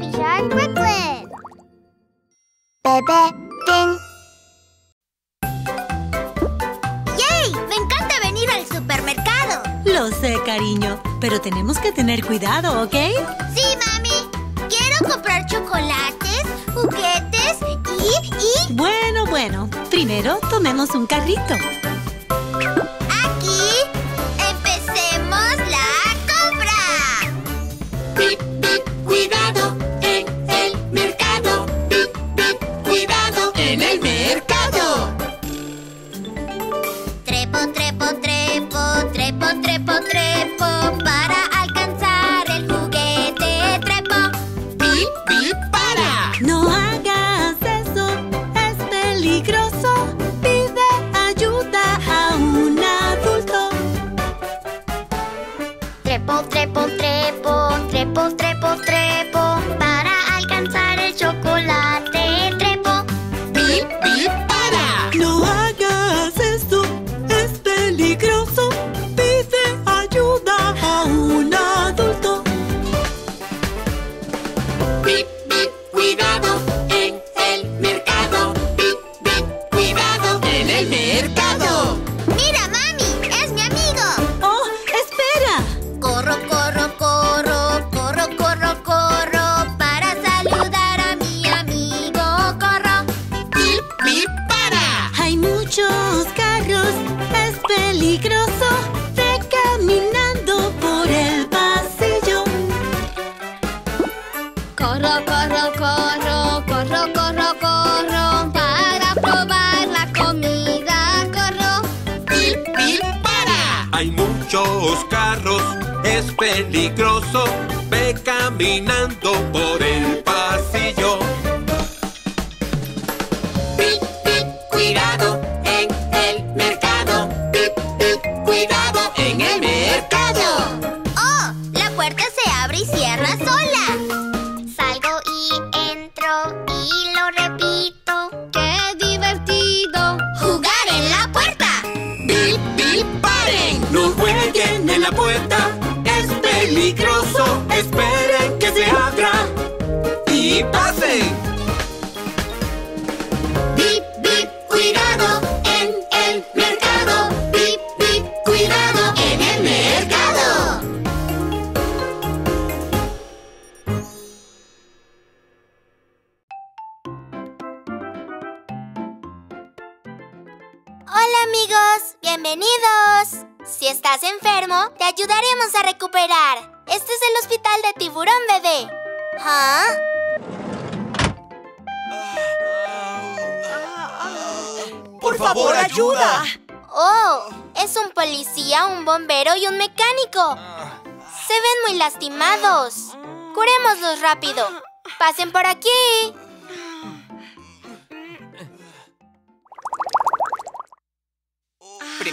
Baby Shark Brooklyn. Bebé Pin. ¡Yay! Me encanta venir al supermercado. Lo sé, cariño, pero tenemos que tener cuidado, ¿ok? Sí, mami. Quiero comprar chocolates, juguetes y... y... Bueno, bueno. Primero tomemos un carrito.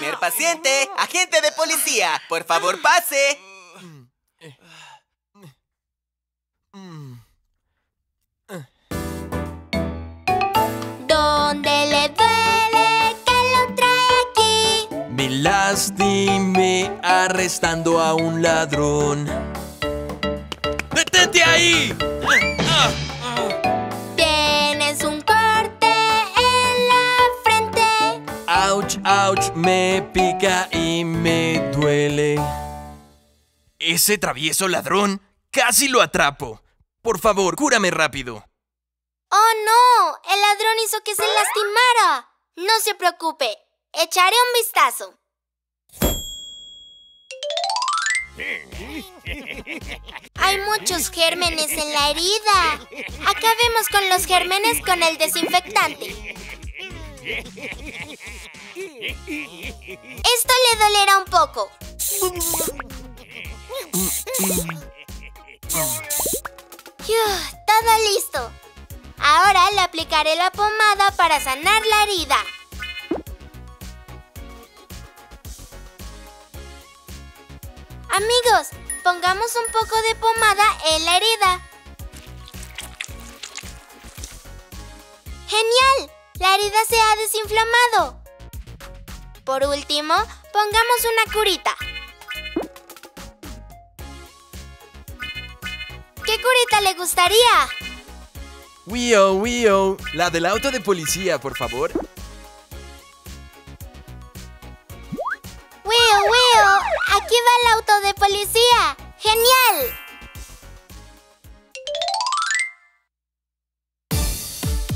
Primer paciente, agente de policía. Por favor, pase. ¿Dónde le duele que lo trae aquí? Me lastime arrestando a un ladrón. ¡Detente ahí! Ah, Me pica y me duele. Ese travieso ladrón casi lo atrapo. Por favor, cúrame rápido. ¡Oh, no! El ladrón hizo que se lastimara. No se preocupe. Echaré un vistazo. Hay muchos gérmenes en la herida. Acabemos con los gérmenes con el desinfectante. Esto le dolerá un poco. Todo listo. Ahora le aplicaré la pomada para sanar la herida. Amigos, pongamos un poco de pomada en la herida. ¡Genial! La herida se ha desinflamado. Por último, pongamos una curita. ¿Qué curita le gustaría? Wio, Wio. La del auto de policía, por favor. ¡Wio, Wio! Aquí va el auto de policía. ¡Genial!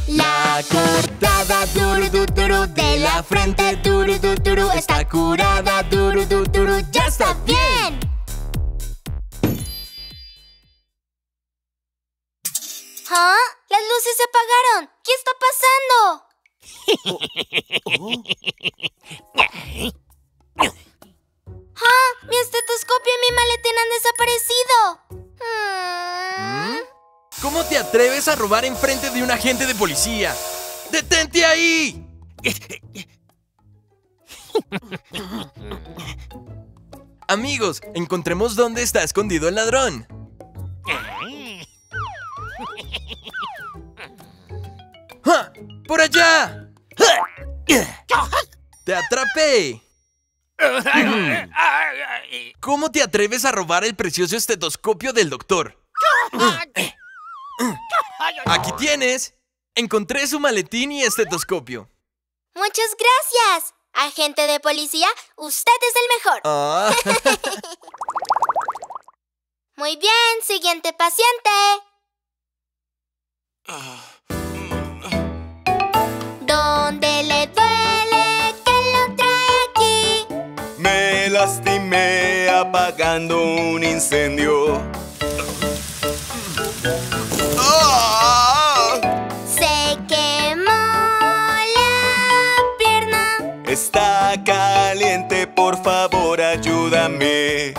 La cortada duru du, duru de la frente duru du, duru está curada duru du, duru ya está bien. ¿Ah? Las luces se apagaron. ¿Qué está pasando? ¡Ah! Mi estetoscopio y mi maletín han desaparecido. Mm. ¿Cómo te atreves a robar enfrente de un agente de policía? ¡Detente ahí! Amigos, encontremos dónde está escondido el ladrón. ¡Por allá! ¡Te atrapé! ¿Cómo te atreves a robar el precioso estetoscopio del doctor? Aquí tienes. Encontré su maletín y estetoscopio. Muchas gracias. Agente de policía, usted es el mejor. Ah. Muy bien, siguiente paciente. ¿Dónde le duele que lo trae aquí? Me lastimé apagando un incendio. ¡Ah! Está caliente, por favor, ayúdame.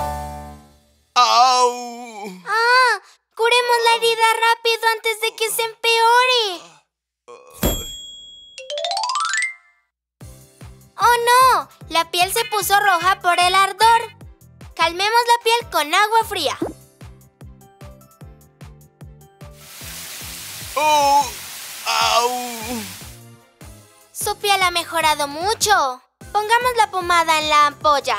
¡Au! Ah, curemos la herida rápido antes de que se empeore. Oh no, la piel se puso roja por el ardor. Calmemos la piel con agua fría. ¡Oh! ¡Au! Su piel ha mejorado mucho. Pongamos la pomada en la ampolla.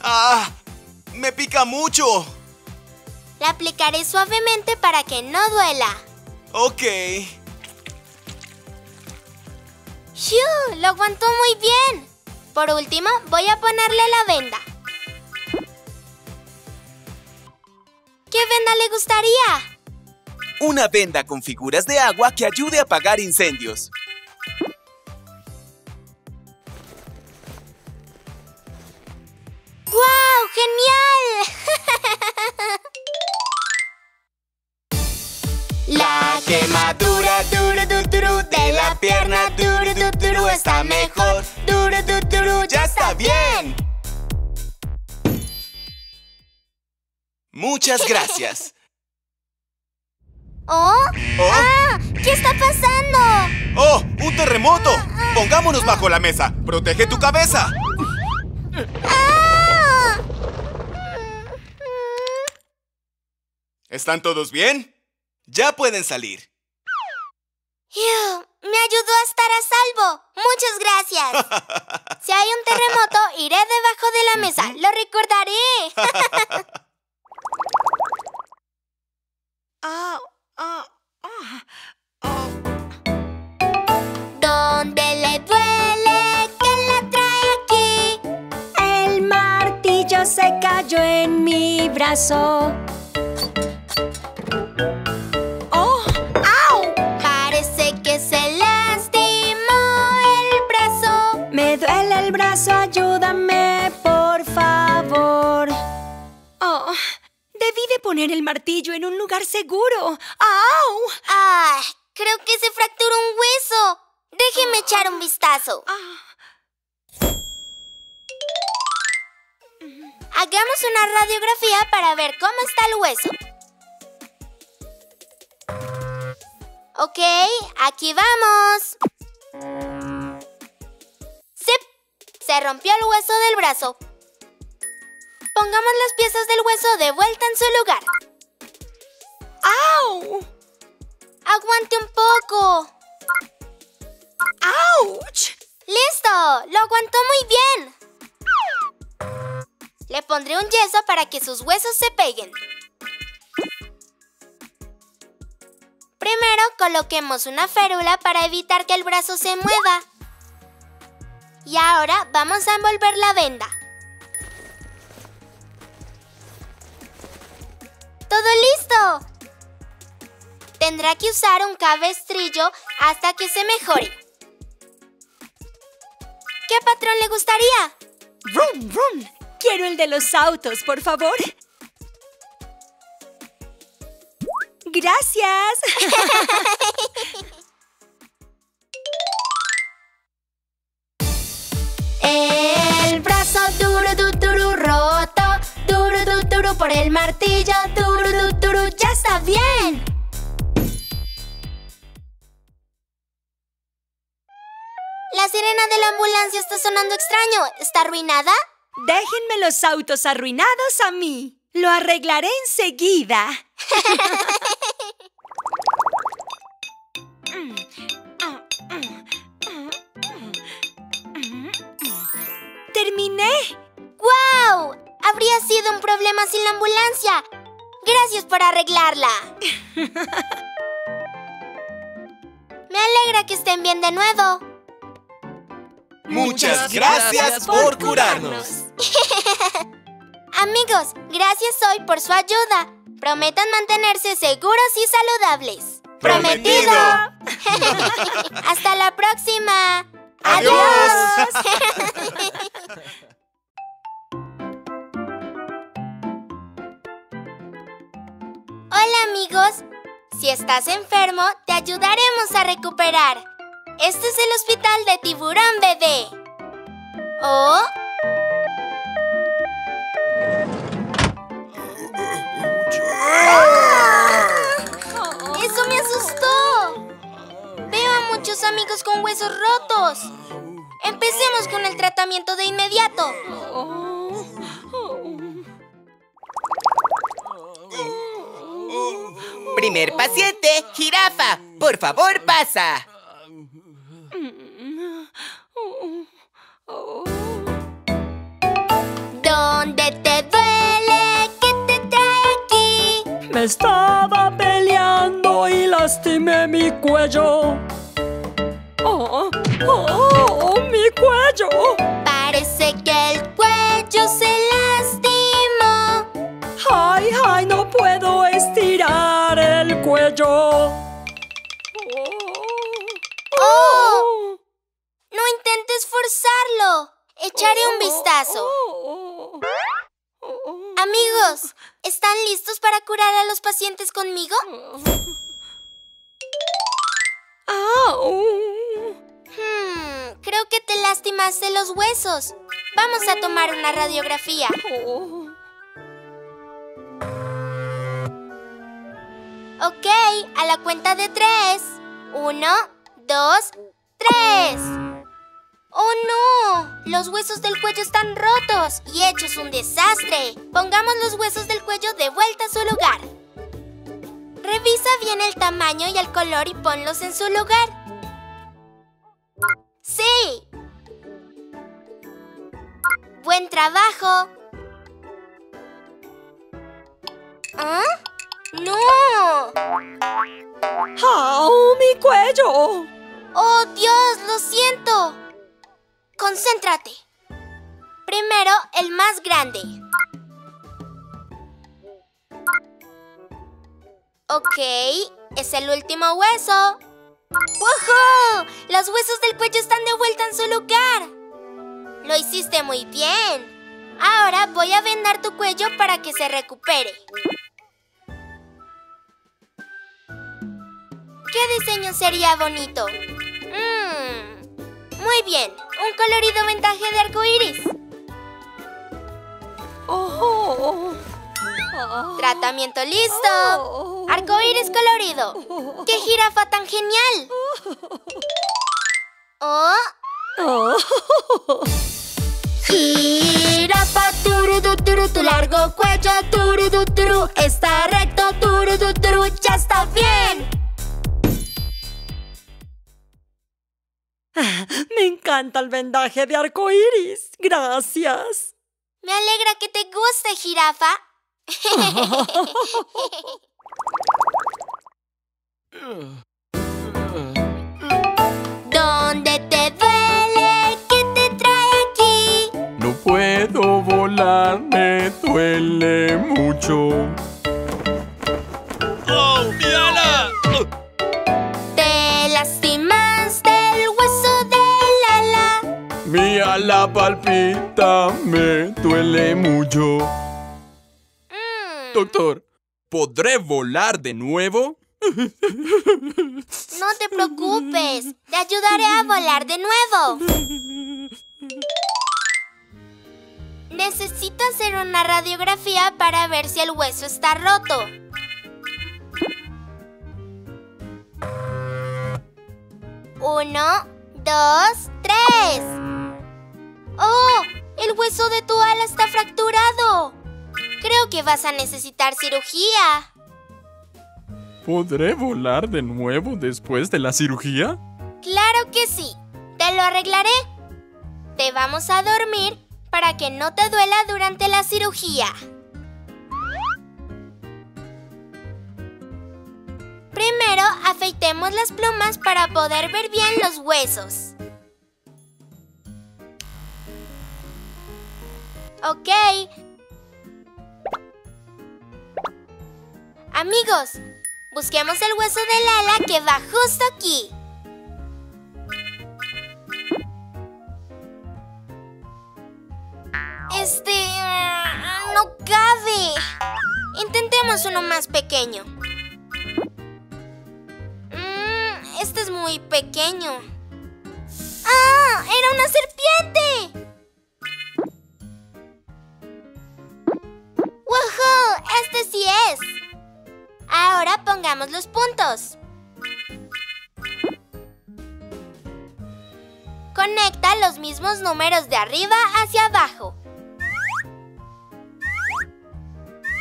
¡Ah! ¡Me pica mucho! La aplicaré suavemente para que no duela. Ok. ¡Shoo! Lo aguantó muy bien. Por último, voy a ponerle la venda. ¿Qué venda le gustaría? Una venda con figuras de agua que ayude a apagar incendios. ¡Guau! ¡Genial! La quemadura duro du, duro de la pierna duro du, duro está mejor. Duro du, duro ya está bien. Muchas gracias. ¿Oh? ¿Oh? ¡Ah! ¿Qué está pasando? ¡Oh! ¡Un terremoto! Pongámonos bajo la mesa. ¡Protege tu cabeza! ¡Ah! ¿Están todos bien? Ya pueden salir. Me ayudó a estar a salvo. Muchas gracias. Si hay un terremoto, iré debajo de la mesa. Lo recordaré. ¿Dónde le duele? ¿Quién la trae aquí? El martillo se cayó en mi brazo. Poner el martillo en un lugar seguro. ¡Au! Ah, creo que se fracturó un hueso. Déjeme echar un vistazo. Hagamos una radiografía para ver cómo está el hueso. Ok, aquí vamos. Sí, se rompió el hueso del brazo. Pongamos las piezas del hueso de vuelta en su lugar. ¡Au! Aguante un poco. ¡Auch! ¡Listo! ¡Lo aguantó muy bien! Le pondré un yeso para que sus huesos se peguen. Primero coloquemos una férula para evitar que el brazo se mueva. Y ahora vamos a envolver la venda. ¡Todo listo! Tendrá que usar un cabestrillo hasta que se mejore. ¿Qué patrón le gustaría? ¡Rum, rum! Quiero el de los autos, por favor. Gracias. por el martillo. Duro, du, duro, ya está bien. La sirena de la ambulancia está sonando extraño. ¿Está arruinada? Déjenme los autos arruinados a mí. Lo arreglaré enseguida. ¡Terminé! ¡Guau! Habría sido un problema sin la ambulancia. Gracias por arreglarla. Me alegra que estén bien de nuevo. Muchas gracias por curarnos. Amigos, gracias hoy por su ayuda. Prometan mantenerse seguros y saludables. ¡Prometido! Hasta la próxima. ¡Adiós! Hola amigos. Si estás enfermo, te ayudaremos a recuperar. Este es el hospital de Tiburón Bebé. ¿Oh? ¡Eso me asustó! Veo a muchos amigos con huesos rotos. Empecemos con el tratamiento de inmediato. Primer paciente, jirafa. Por favor, pasa. ¿Dónde te duele? ¿Qué te trae aquí? Me estaba peleando y lastimé mi cuello. Intentes forzarlo. Echaré un vistazo. Amigos, ¿están listos para curar a los pacientes conmigo? Hmm, creo que te lastimaste los huesos. Vamos a tomar una radiografía. Ok, a la cuenta de tres. Uno, dos, tres. ¡Oh no! Los huesos del cuello están rotos y hechos un desastre. Pongamos los huesos del cuello de vuelta a su lugar. Revisa bien el tamaño y el color y ponlos en su lugar. ¡Sí! ¡Buen trabajo! ¿Ah? ¡No! ¡Au! ¡Mi cuello! ¡Oh, Dios! ¡Lo siento! Concéntrate. Primero, el más grande. Ok, es el último hueso. ¡Woohoo! Los huesos del cuello están de vuelta en su lugar. Lo hiciste muy bien. Ahora voy a vendar tu cuello para que se recupere. ¿Qué diseño sería bonito? Mmm. Muy bien, un colorido vendaje de arco iris. ¡Oh! Tratamiento listo. Arco iris colorido. ¡Qué jirafa tan genial! ¡Oh! ¡Oh! Jirafa, turu, du, turu, tu largo cuello, turu, du, turu, está recto, turu, du, turu, ya está bien. Me encanta el vendaje de arco iris. Gracias. Me alegra que te guste, jirafa. ¿Dónde te duele? ¿Qué te trae aquí? No puedo volar, me duele mucho. ¡Oh, mi ala! Ala palpita, me duele mucho. Mm, Doctor, ¿podré volar de nuevo? no te preocupes. Te ayudaré a volar de nuevo. Necesito hacer una radiografía para ver si el hueso está roto. Uno, dos, tres. ¡Oh! El hueso de tu ala está fracturado. Creo que vas a necesitar cirugía. ¿Podré volar de nuevo después de la cirugía? Claro que sí. Te lo arreglaré. Te vamos a dormir para que no te duela durante la cirugía. Primero, afeitemos las plumas para poder ver bien los huesos. Ok. Amigos, busquemos el hueso del ala que va justo aquí. Este... ah, no cabe. Intentemos uno más pequeño. Mm, este es muy pequeño. ¡Ah! ¡Era una serpiente! ¡Este sí es! Ahora pongamos los puntos. Conecta los mismos números de arriba hacia abajo.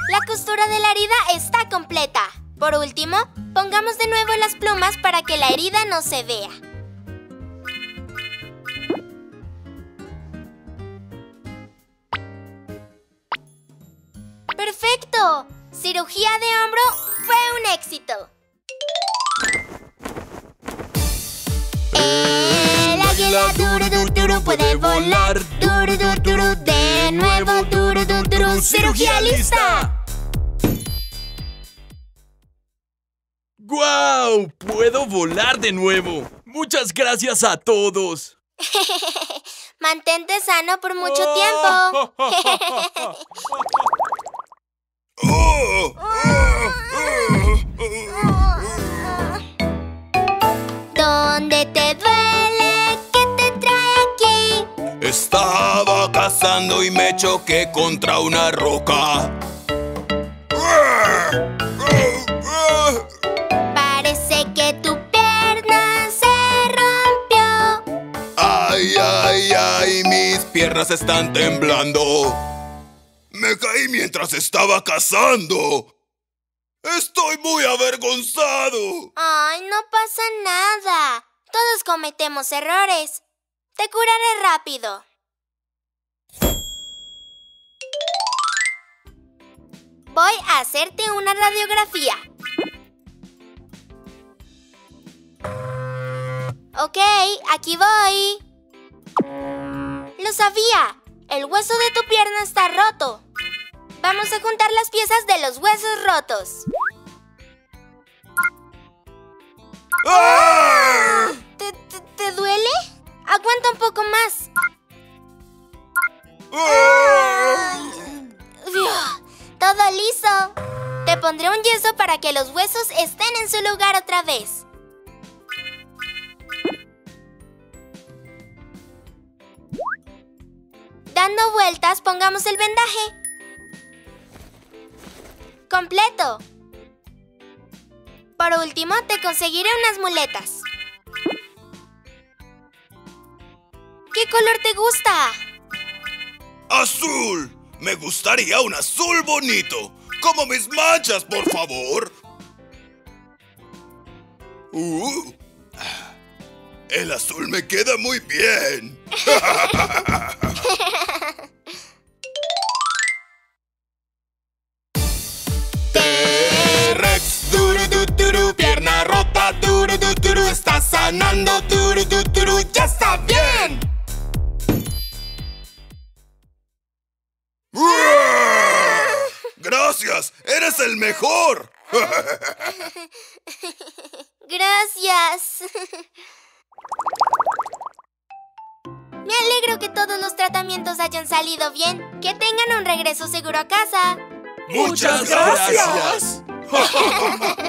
La costura de la herida está completa. Por último, pongamos de nuevo las plumas para que la herida no se vea. Cirugía de hombro fue un éxito. El águila duro duro duro puede volar duro duro duro de nuevo duro duro duro cirugía lista. ¡Guau! ¡Puedo volar de nuevo! ¡Muchas gracias a todos! Mantente sano por mucho tiempo. ¿Dónde te duele? ¿Qué te trae aquí? Estaba cazando y me choqué contra una roca. Parece que tu pierna se rompió. Ay, ay, ay, mis piernas están temblando. Me caí mientras estaba cazando. Estoy muy avergonzado. Ay, no pasa nada. Todos cometemos errores. Te curaré rápido. Voy a hacerte una radiografía. Ok, aquí voy. Lo sabía. El hueso de tu pierna está roto. Vamos a juntar las piezas de los huesos rotos. ¿Te, te- te duele? Aguanta un poco más. Uf, Todo liso. Te pondré un yeso para que los huesos estén en su lugar otra vez. Dando vueltas, pongamos el vendaje. Completo. Por último, te conseguiré unas muletas. ¿Qué color te gusta? Azul. Me gustaría un azul bonito. Como mis manchas, por favor. Uh. El azul me queda muy bien. ganando, turu, tu, turu, ya está bien. Gracias, eres el mejor. Gracias. Me alegro que todos los tratamientos hayan salido bien. Que tengan un regreso seguro a casa. Muchas gracias.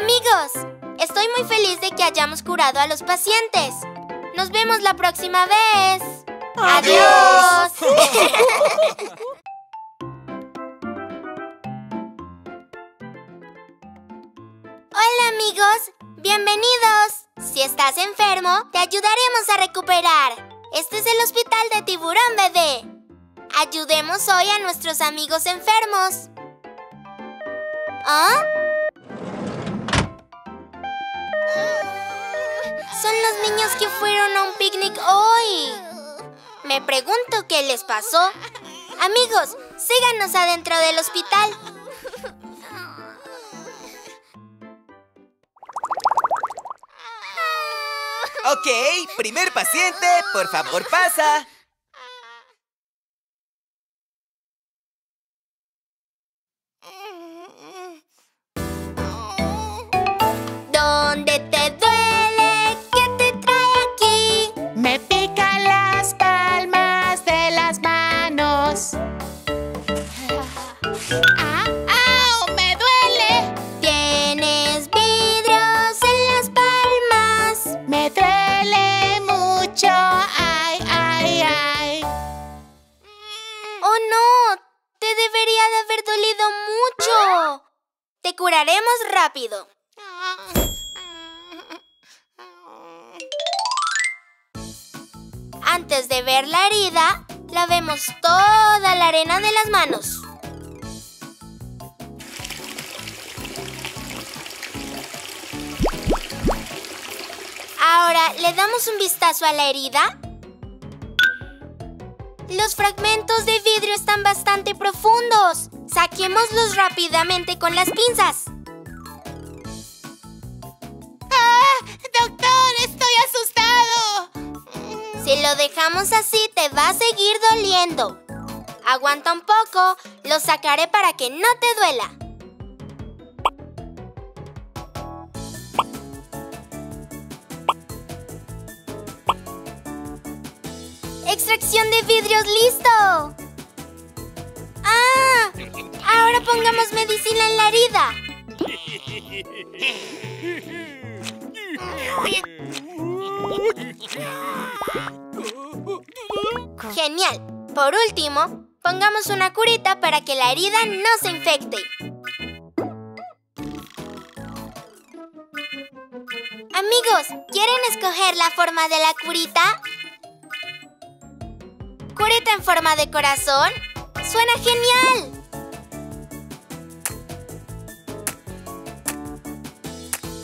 Amigos, estoy muy feliz de que hayamos curado a los pacientes. Nos vemos la próxima vez. ¡Adiós! Hola amigos, bienvenidos. Si estás enfermo, te ayudaremos a recuperar. Este es el hospital de tiburón bebé. Ayudemos hoy a nuestros amigos enfermos. ¿Ah? Son los niños que fueron a un picnic hoy. Me pregunto qué les pasó. Amigos, síganos adentro del hospital. Ok, primer paciente, por favor pasa. La herida? Los fragmentos de vidrio están bastante profundos. Saquémoslos rápidamente con las pinzas. ¡Ah! ¡Doctor, estoy asustado! Si lo dejamos así, te va a seguir doliendo. Aguanta un poco, lo sacaré para que no te duela. ¡Extracción de vidrios listo! ¡Ah! Ahora pongamos medicina en la herida. Genial. Por último, pongamos una curita para que la herida no se infecte. Amigos, ¿quieren escoger la forma de la curita? ¿Curita en forma de corazón? ¡Suena genial!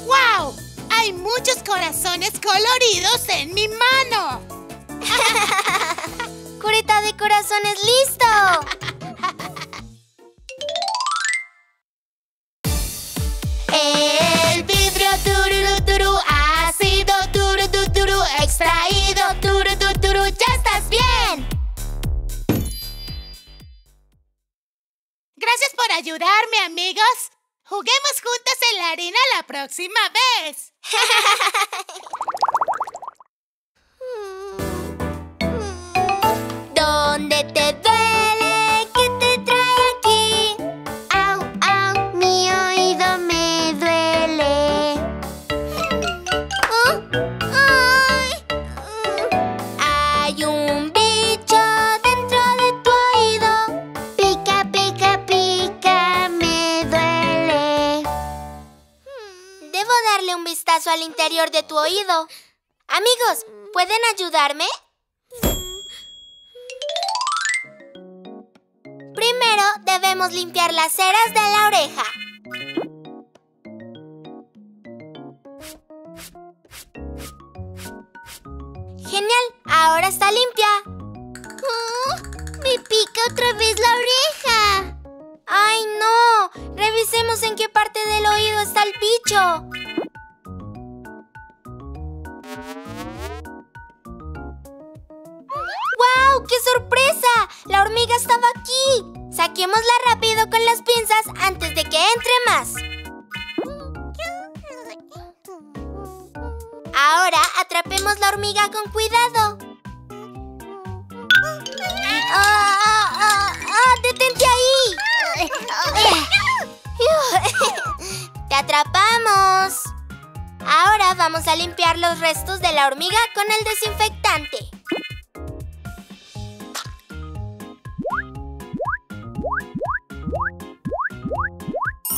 ¡Wow! Hay muchos corazones coloridos en mi mano. ¡Curita de corazones listo! Ayudarme, amigos. Juguemos juntos en la arena la próxima vez. ¿Dónde te duele? Al interior de tu oído. Amigos, ¿pueden ayudarme? Primero debemos limpiar las ceras de la oreja. Genial, ahora está limpia. me pica otra vez la oreja. ¡Ay, no! Revisemos en qué parte del oído está el bicho. ¡Wow! ¡Qué sorpresa! ¡La hormiga estaba aquí! Saquémosla rápido con las pinzas antes de que entre más. Ahora atrapemos la hormiga con cuidado. ¡Ah! ¡Detente ahí! ¡Eh! ¡Te atrapamos! Ahora vamos a limpiar los restos de la hormiga con el desinfectante.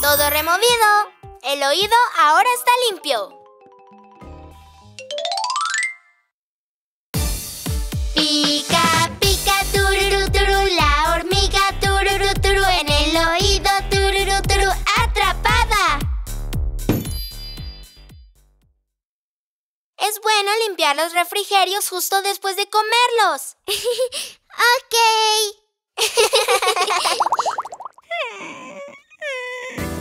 Todo removido. El oído ahora está limpio. Es bueno limpiar los refrigerios justo después de comerlos. ok.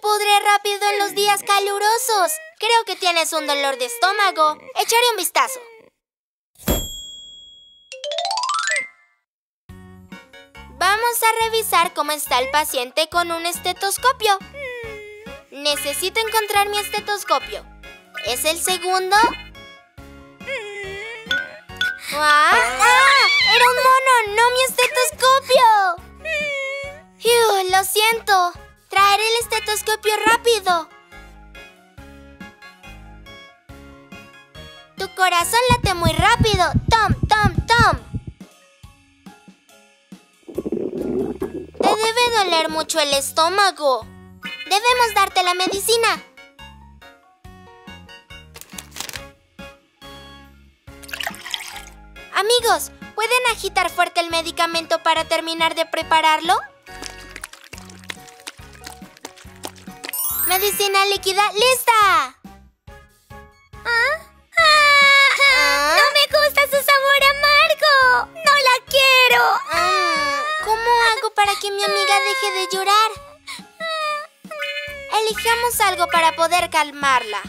pudre rápido en los días calurosos. Creo que tienes un dolor de estómago. Echaré un vistazo. Vamos a revisar cómo está el paciente con un estetoscopio. Necesito encontrar mi estetoscopio. ¿Es el segundo? ¡Ah! ¡Ah! ¡Era un mono! ¡No mi estetoscopio! Fiu, lo siento. Traeré el estetoscopio rápido. Tu corazón late muy rápido. Tom, Tom, Tom. Te debe doler mucho el estómago. Debemos darte la medicina. Amigos, ¿pueden agitar fuerte el medicamento para terminar de prepararlo? Medicina líquida lista. ¿Ah? ¡Ah! ¡No me gusta su sabor amargo! ¡No la quiero! Ah, ¿Cómo hago para que mi amiga deje de llorar? Elijamos algo para poder calmarla.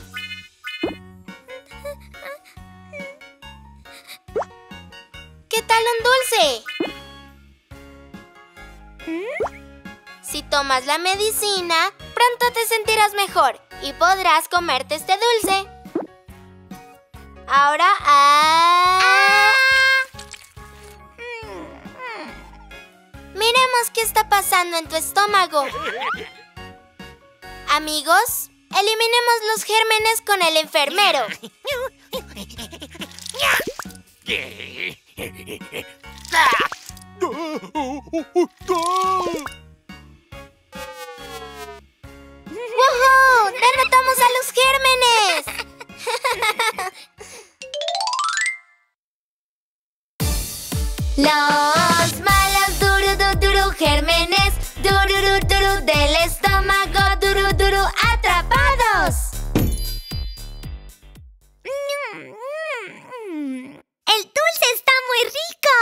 ¿Qué tal un dulce? Si tomas la medicina, pronto te sentirás mejor y podrás comerte este dulce. Ahora, ah. Miremos qué está pasando en tu estómago. Amigos, eliminemos los gérmenes con el enfermero. ¡Woohoo! ¡Derrotamos a los gérmenes! Los malos duru duru duru gérmenes dururu duru del estómago duru duru atrapados. El dulce está muy rico.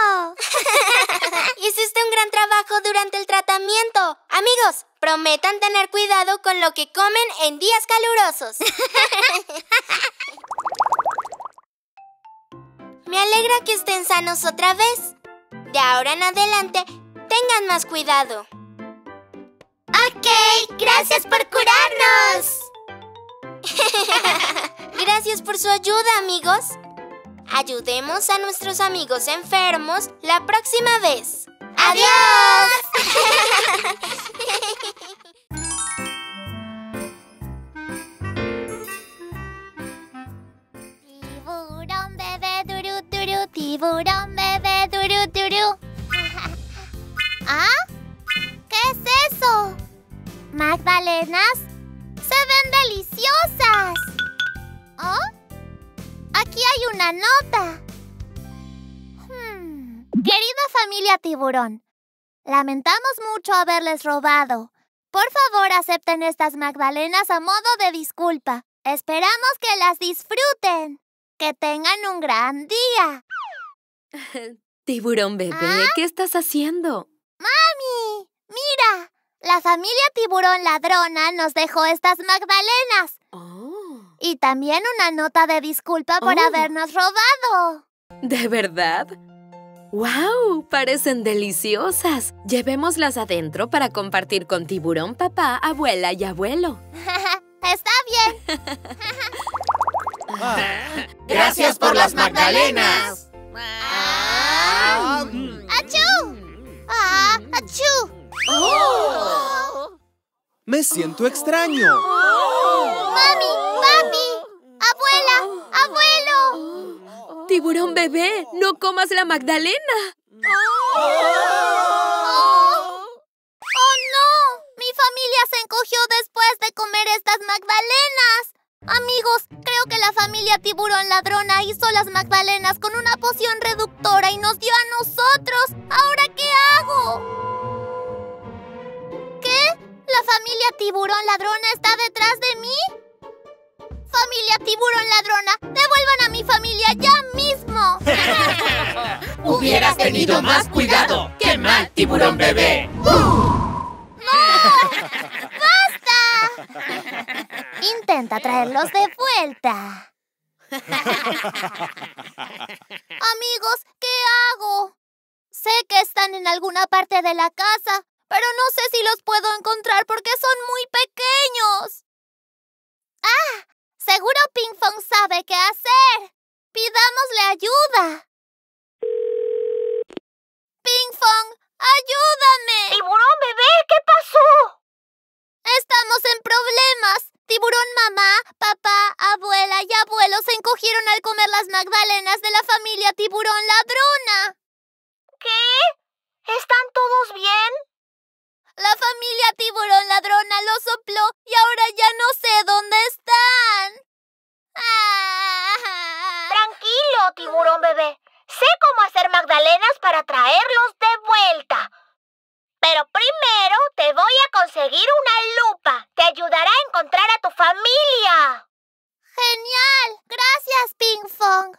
Hiciste un gran trabajo durante el tratamiento. Amigos, prometan tener cuidado con lo que comen en días calurosos. Me alegra que estén sanos otra vez. De ahora en adelante, tengan más cuidado. Ok, gracias por curarnos. Gracias por su ayuda, amigos. Ayudemos a nuestros amigos enfermos la próxima vez. ¡Adiós! Tiburón bebé duru duru, tiburón bebé duru duru. ¿Ah? ¿Qué es eso? ¿Magdalenas? ¡Se ven deliciosas! ¿Oh? Aquí hay una nota. Querida familia tiburón, Lamentamos mucho haberles robado. Por favor, acepten estas magdalenas a modo de disculpa. Esperamos que las disfruten. Que tengan un gran día. Tiburón bebé, ¿qué estás haciendo? ¡Mami! ¡Mira! La familia tiburón ladrona nos dejó estas magdalenas. Oh. Y también una nota de disculpa por Oh. habernos robado. ¿De verdad? ¡Wow! Parecen deliciosas. Llevémoslas adentro para compartir con tiburón papá, abuela y abuelo. Está bien. Gracias por las magdalenas. ¡Achú! ¡Ah! ¡Achú! Me siento extraño. ¡Mami! ¡Papi! ¡Abuela! ¡Abuelo! Tiburón bebé, no comas la magdalena. ¡Oh! ¡Oh, no! Mi familia se encogió después de comer estas magdalenas. Amigos, creo que la familia tiburón ladrona hizo las magdalenas con una poción reductora y nos dio a nosotros. ¿Ahora qué hago? ¿Qué? ¿La familia tiburón ladrona está detrás de mí? Familia tiburón ladrona, devuelvan a mi familia ya mismo. Hubieras tenido más cuidado. ¡Qué mal, tiburón bebé! Intenta traerlos de vuelta. Amigos, ¿qué hago? Sé que están en alguna parte de la casa, pero no sé si los puedo encontrar porque son muy pequeños. ¡Ah! Seguro Ping Fong sabe qué hacer. Pidámosle ayuda. Ping Fong, ayúdame. ¡Tiburón bebé! ¿Qué pasó? Estamos en problemas. Tiburón mamá, papá, abuela y abuelo se encogieron al comer las magdalenas de la familia tiburón ladrona. ¿Qué? ¿Están todos bien? La familia tiburón ladrona lo sopló y ahora ya no sé dónde están. Ah. Tranquilo, tiburón bebé. Sé cómo hacer magdalenas para traerlos de vuelta. Pero primero te voy a conseguir una lupa. Te ayudará a encontrar a tu familia. Genial. Gracias, Ping Fong.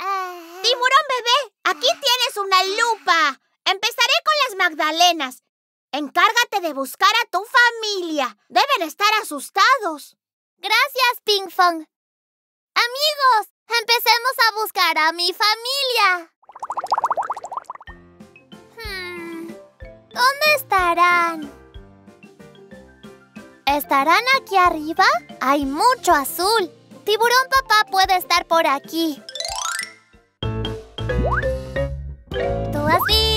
Ah. Tiburón bebé, aquí tienes una lupa. Magdalenas. Encárgate de buscar a tu familia. Deben estar asustados. Gracias, Ping Fong. Amigos, empecemos a buscar a mi familia. Hmm, ¿Dónde estarán? ¿Estarán aquí arriba? Hay mucho azul. Tiburón papá puede estar por aquí. ¿Tú has visto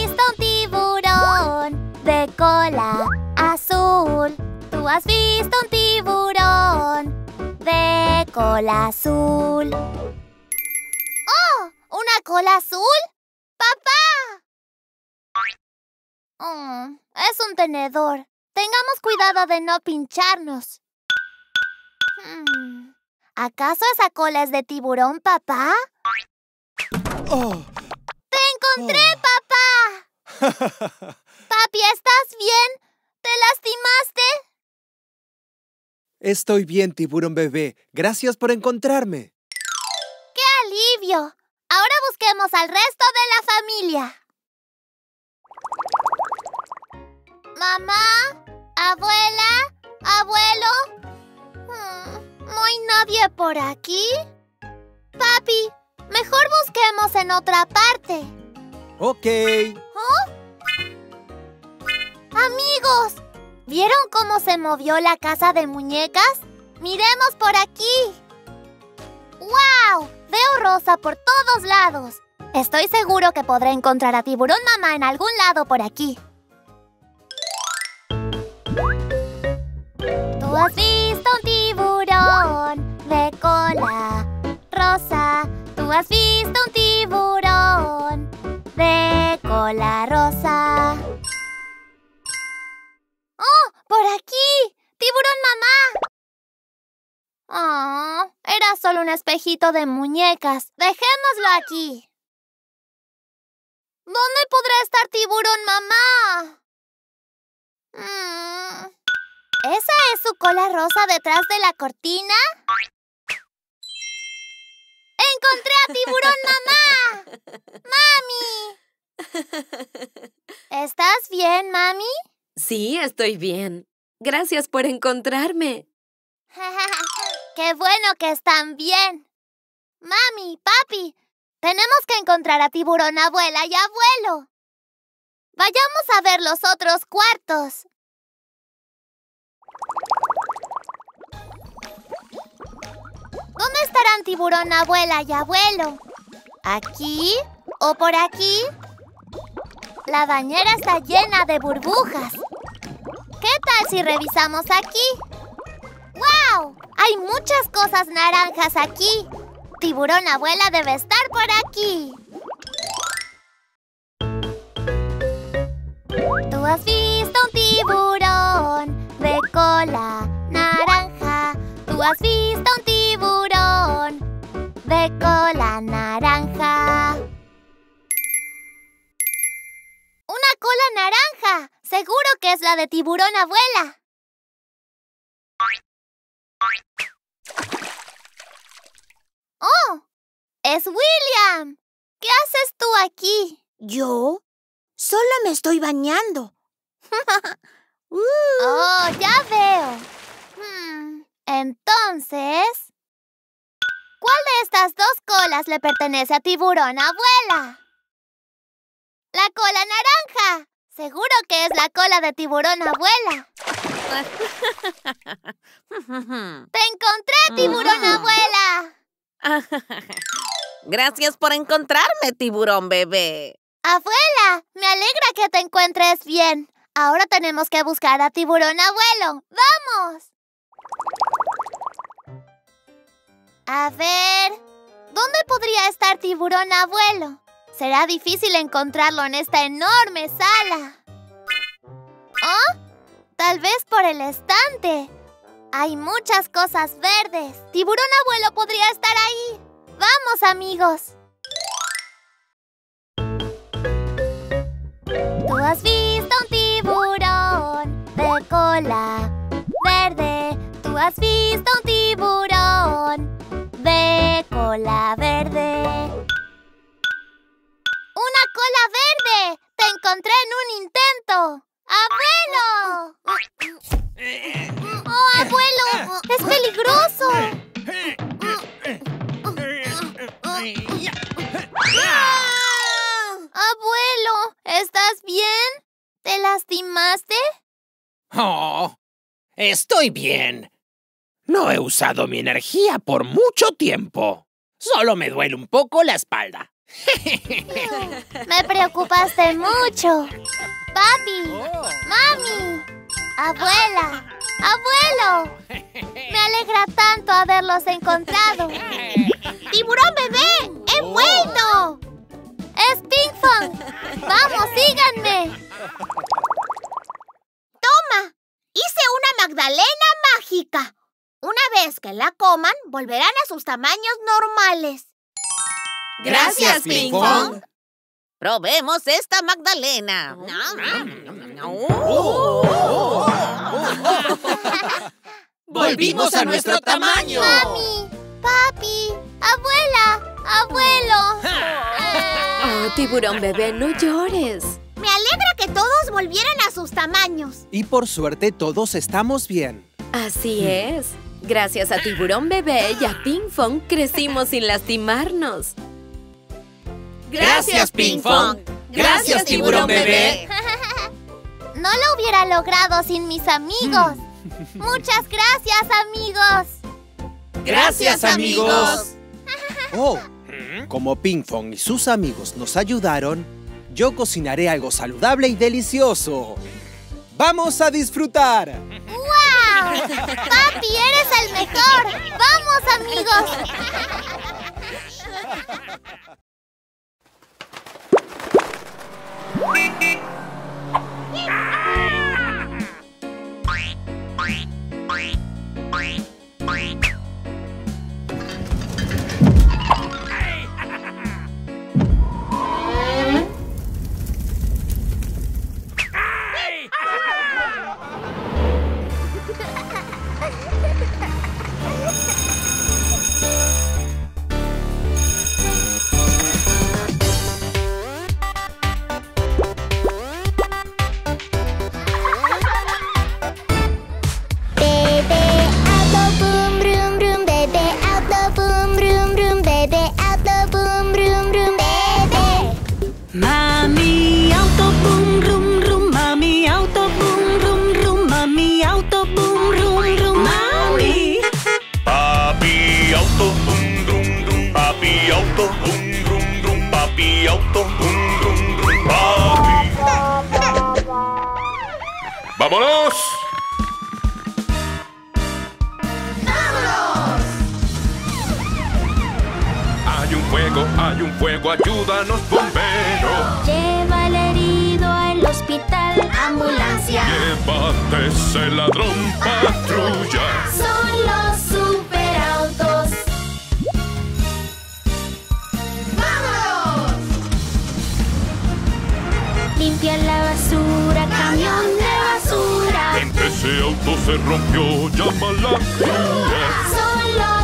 cola azul? ¿Tú has visto un tiburón de cola azul? ¡Oh! ¿Una cola azul? ¡Papá! Oh, es un tenedor. Tengamos cuidado de no pincharnos. Hmm, ¿Acaso esa cola es de tiburón, papá? Oh, ¡Te encontré, papá! Papi, ¿estás bien? ¿Te lastimaste? estoy bien, tiburón bebé. Gracias por encontrarme. ¡Qué alivio! Ahora busquemos al resto de la familia. Mamá, abuela, abuelo. Hmm, ¿No hay nadie por aquí? Papi, mejor busquemos en otra parte. Ok. Amigos, ¿vieron cómo se movió la casa de muñecas? Miremos por aquí. ¡Wow! Veo rosa por todos lados. Estoy seguro que podré encontrar a Tiburón Mamá en algún lado por aquí. ¿Tú has visto un tiburón de cola rosa? ¿Tú has visto un tiburón de cola rosa? ¡Por aquí! ¡Tiburón mamá! Oh, era solo un espejito de muñecas. Dejémoslo aquí. ¿Dónde podrá estar tiburón mamá? Mm, ¿Esa es su cola rosa detrás de la cortina? ¡Encontré a tiburón mamá! ¡Mami! ¿Estás bien, mami? Sí, estoy bien. Gracias por encontrarme. ¡Qué bueno que están bien! Mami, papi, tenemos que encontrar a tiburón abuela y abuelo. Vayamos a ver los otros cuartos. ¿Dónde estarán tiburón abuela y abuelo? ¿Aquí o por aquí? La bañera está llena de burbujas. ¿Qué tal si revisamos aquí? ¡Wow! Hay muchas cosas naranjas aquí. Tiburón abuela debe estar por aquí. ¿Tú has visto un tiburón de cola naranja? ¿Tú has visto un tiburón de cola naranja? ¡Una cola naranja! Seguro que es la de tiburón abuela. ¡Oh! ¡Es William! ¿Qué haces tú aquí? ¿Yo? Solo me estoy bañando. Oh, ya veo. Hmm, Entonces... ¿Cuál de estas dos colas le pertenece a tiburón abuela? La cola naranja. Seguro que es la cola de tiburón abuela. ¡Te encontré, tiburón abuela! Gracias por encontrarme, tiburón bebé. Abuela, me alegra que te encuentres bien. Ahora tenemos que buscar a tiburón abuelo. ¡Vamos! A ver, ¿dónde podría estar tiburón abuelo? Será difícil encontrarlo en esta enorme sala. ¿Oh? Tal vez por el estante. Hay muchas cosas verdes. Tiburón abuelo podría estar ahí. Vamos, amigos. ¿Tú has visto un tiburón de cola verde? ¿Tú has visto un tiburón de cola verde? ¡Una cola verde! ¡Te encontré en un intento! ¡Abuelo! ¡Oh, abuelo! ¡Es peligroso! Abuelo, ¿estás bien? ¿Te lastimaste? Oh, estoy bien. No he usado mi energía por mucho tiempo. Solo me duele un poco la espalda. Me preocupaste mucho. Papi, mami, abuela, abuelo. Me alegra tanto haberlos encontrado. ¡Tiburón bebé! ¡He vuelto! ¡Es Pink Fong! ¡Vamos, síganme! ¡Toma! Hice una magdalena mágica. Una vez que la coman, volverán a sus tamaños normales. Gracias, Ping Pong. Probemos esta magdalena. Volvimos a nuestro tamaño. Mami, papi, abuela, abuelo. Oh, tiburón bebé, no llores. Me alegra que todos volvieran a sus tamaños. Y por suerte todos estamos bien. Así es. Gracias a tiburón bebé y a Ping Fong crecimos sin lastimarnos. Gracias, Ping Pong. Gracias, tiburón bebé. No lo hubiera logrado sin mis amigos. Muchas gracias, amigos. Gracias, amigos. Oh, como Ping Pong y sus amigos nos ayudaron, yo cocinaré algo saludable y delicioso. ¡Vamos a disfrutar! ¡Wow! ¡Papi, eres el mejor! ¡Vamos, amigos! Beep, beep. ¡Vámonos! ¡Vámonos! Hay un fuego, hay un fuego, ayúdanos, bomberos. Lleva al herido al hospital, ambulancia. Llévate ese ladrón, patrulla. Son los auto se rompió, llama la grúa. Solo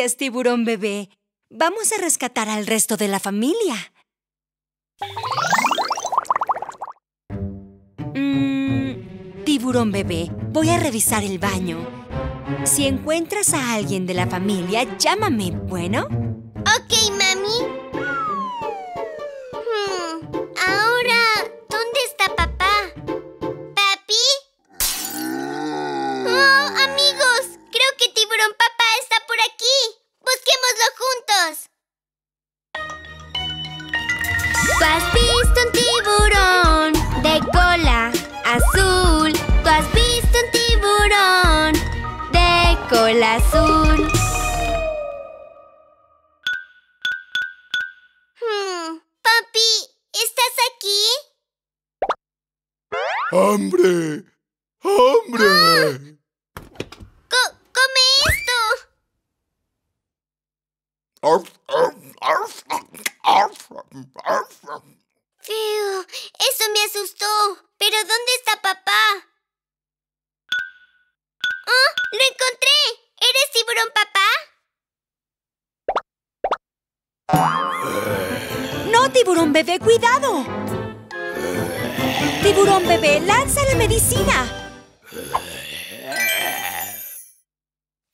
Gracias, tiburón bebé. Vamos a rescatar al resto de la familia. Mm, tiburón bebé, voy a revisar el baño. Si encuentras a alguien de la familia, llámame, ¿bueno? Me asustó. ¿Pero dónde está papá? ¡Oh! ¡Lo encontré! ¿Eres tiburón papá? ¡No, tiburón bebé, cuidado! Tiburón bebé, lanza la medicina.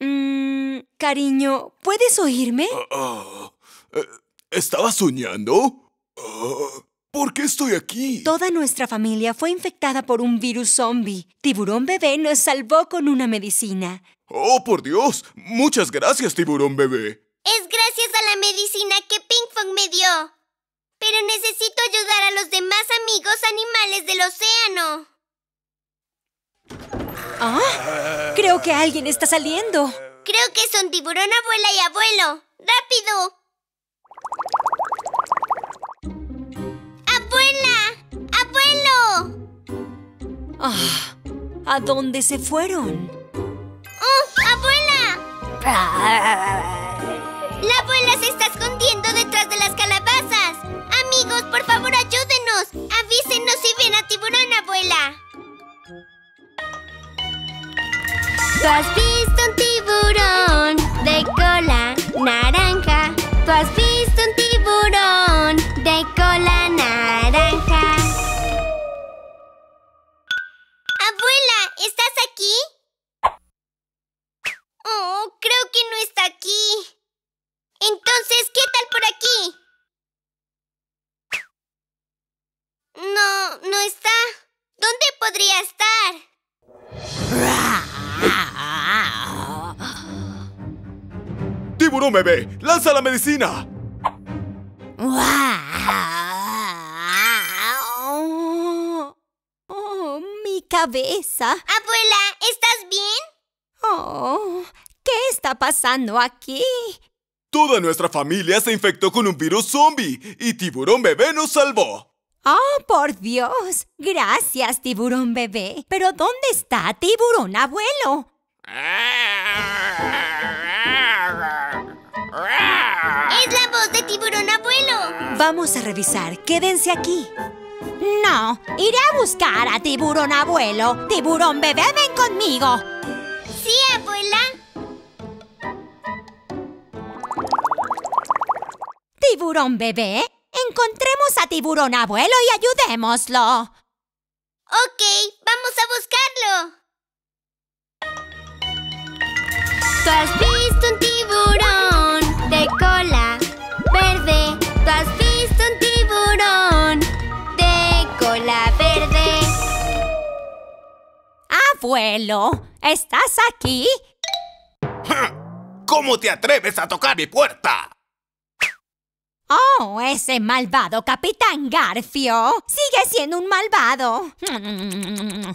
Mm, cariño, ¿puedes oírme? Ah, eh, ¿Estaba soñando? Ah, ¿Por qué estoy aquí? Toda nuestra familia fue infectada por un virus zombie. Tiburón bebé nos salvó con una medicina. ¡Oh, por Dios! Muchas gracias, tiburón bebé. Es gracias a la medicina que Pink Fong me dio. Pero necesito ayudar a los demás amigos animales del océano. ¿Ah? Creo que alguien está saliendo. Creo que son tiburón abuela y abuelo. ¡Rápido! ¡Abuela! ¡Abuelo! Ah, ¿A dónde se fueron? ¡Oh, abuela! La abuela se está escondiendo detrás de las calabazas. Amigos, por favor, ayúdenos. Avísenos si ven a tiburón, abuela. ¿Tú has visto un tiburón de cola naranja? ¿Tú has visto ¿estás aquí? Oh, creo que no está aquí. Entonces, ¿qué tal por aquí? No, no está. ¿Dónde podría estar? ¡Tiburón bebé! ¡Lanza la medicina! Mi cabeza. Abuela, ¿estás bien? Oh, ¿qué está pasando aquí? Toda nuestra familia se infectó con un virus zombie y tiburón bebé nos salvó. Oh, por Dios. Gracias, tiburón bebé. Pero ¿dónde está tiburón abuelo? Es la voz de tiburón abuelo. Vamos a revisar. Quédense aquí. No, iré a buscar a tiburón abuelo. Tiburón bebé, ven conmigo. Sí, abuela. Tiburón bebé, encontremos a tiburón abuelo y ayudémoslo. Ok, vamos a buscarlo. ¿Tú has visto un tiburón de Abuelo, ¿estás aquí? ¿Cómo te atreves a tocar mi puerta? Oh, ese malvado Capitán Garfio. Sigue siendo un malvado.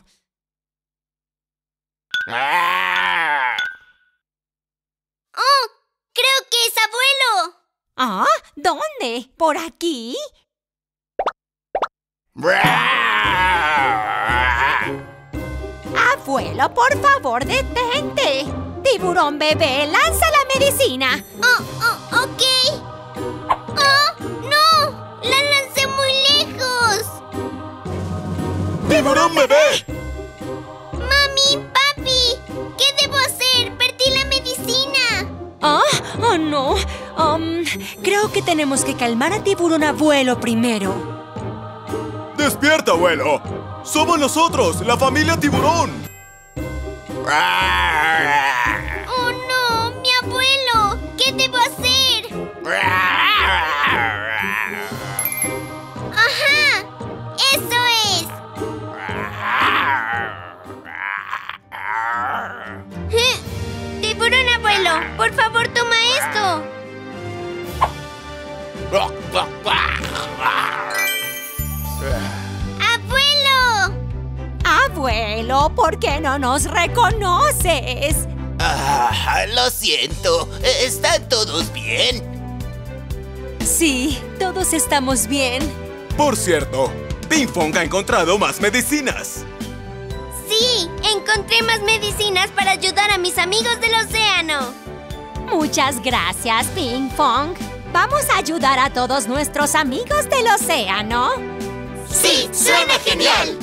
¡Oh! Creo que es abuelo. ¿Ah? ¿Dónde? ¿Por aquí? Abuelo, por favor, detente. Tiburón bebé, lanza la medicina. Oh, oh, ok. ¡Oh! ¡No! ¡La lancé muy lejos! ¡Tiburón bebé! ¡Mami! ¡Papi! ¿Qué debo hacer? ¡Perdí la medicina! ¿Ah? ¡Oh, no! Um, creo que tenemos que calmar a Tiburón Abuelo primero. ¡Despierta, abuelo! ¡Somos nosotros, la familia Tiburón! ¡Oh, no! ¡Mi abuelo! ¿Qué debo hacer? ¡Ajá! ¡Eso es! Eh, ¡Tiburón abuelo! ¡Por favor, toma esto! Abuelo, ¿por qué no nos reconoces? Ah, lo siento. ¿Están todos bien? Sí, todos estamos bien. Por cierto, Ping Fong ha encontrado más medicinas. ¡Sí! Encontré más medicinas para ayudar a mis amigos del océano. Muchas gracias, Ping Pong. Vamos a ayudar a todos nuestros amigos del océano. ¡Sí! ¡Suena genial!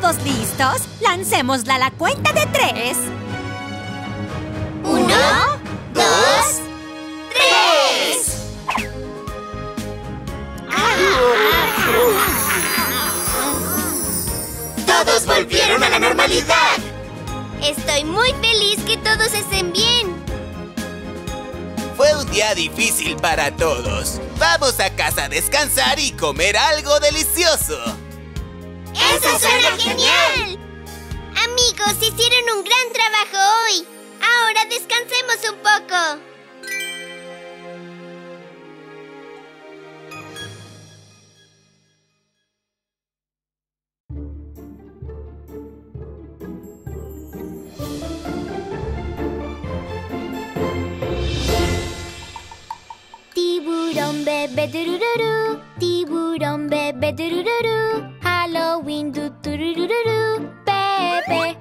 Todos listos? Lancémosla a la cuenta de tres. Uno, dos, tres. ¡Todos volvieron a la normalidad! Estoy muy feliz que todos estén bien. Fue un día difícil para todos. Vamos a casa a descansar y comer algo delicioso. ¡Eso suena genial! Amigos, hicieron un gran trabajo hoy. Ahora descansemos un poco. Tiburón bebé durururu, tiburón bebé 할로윈 두뚜루루루루 빼빼.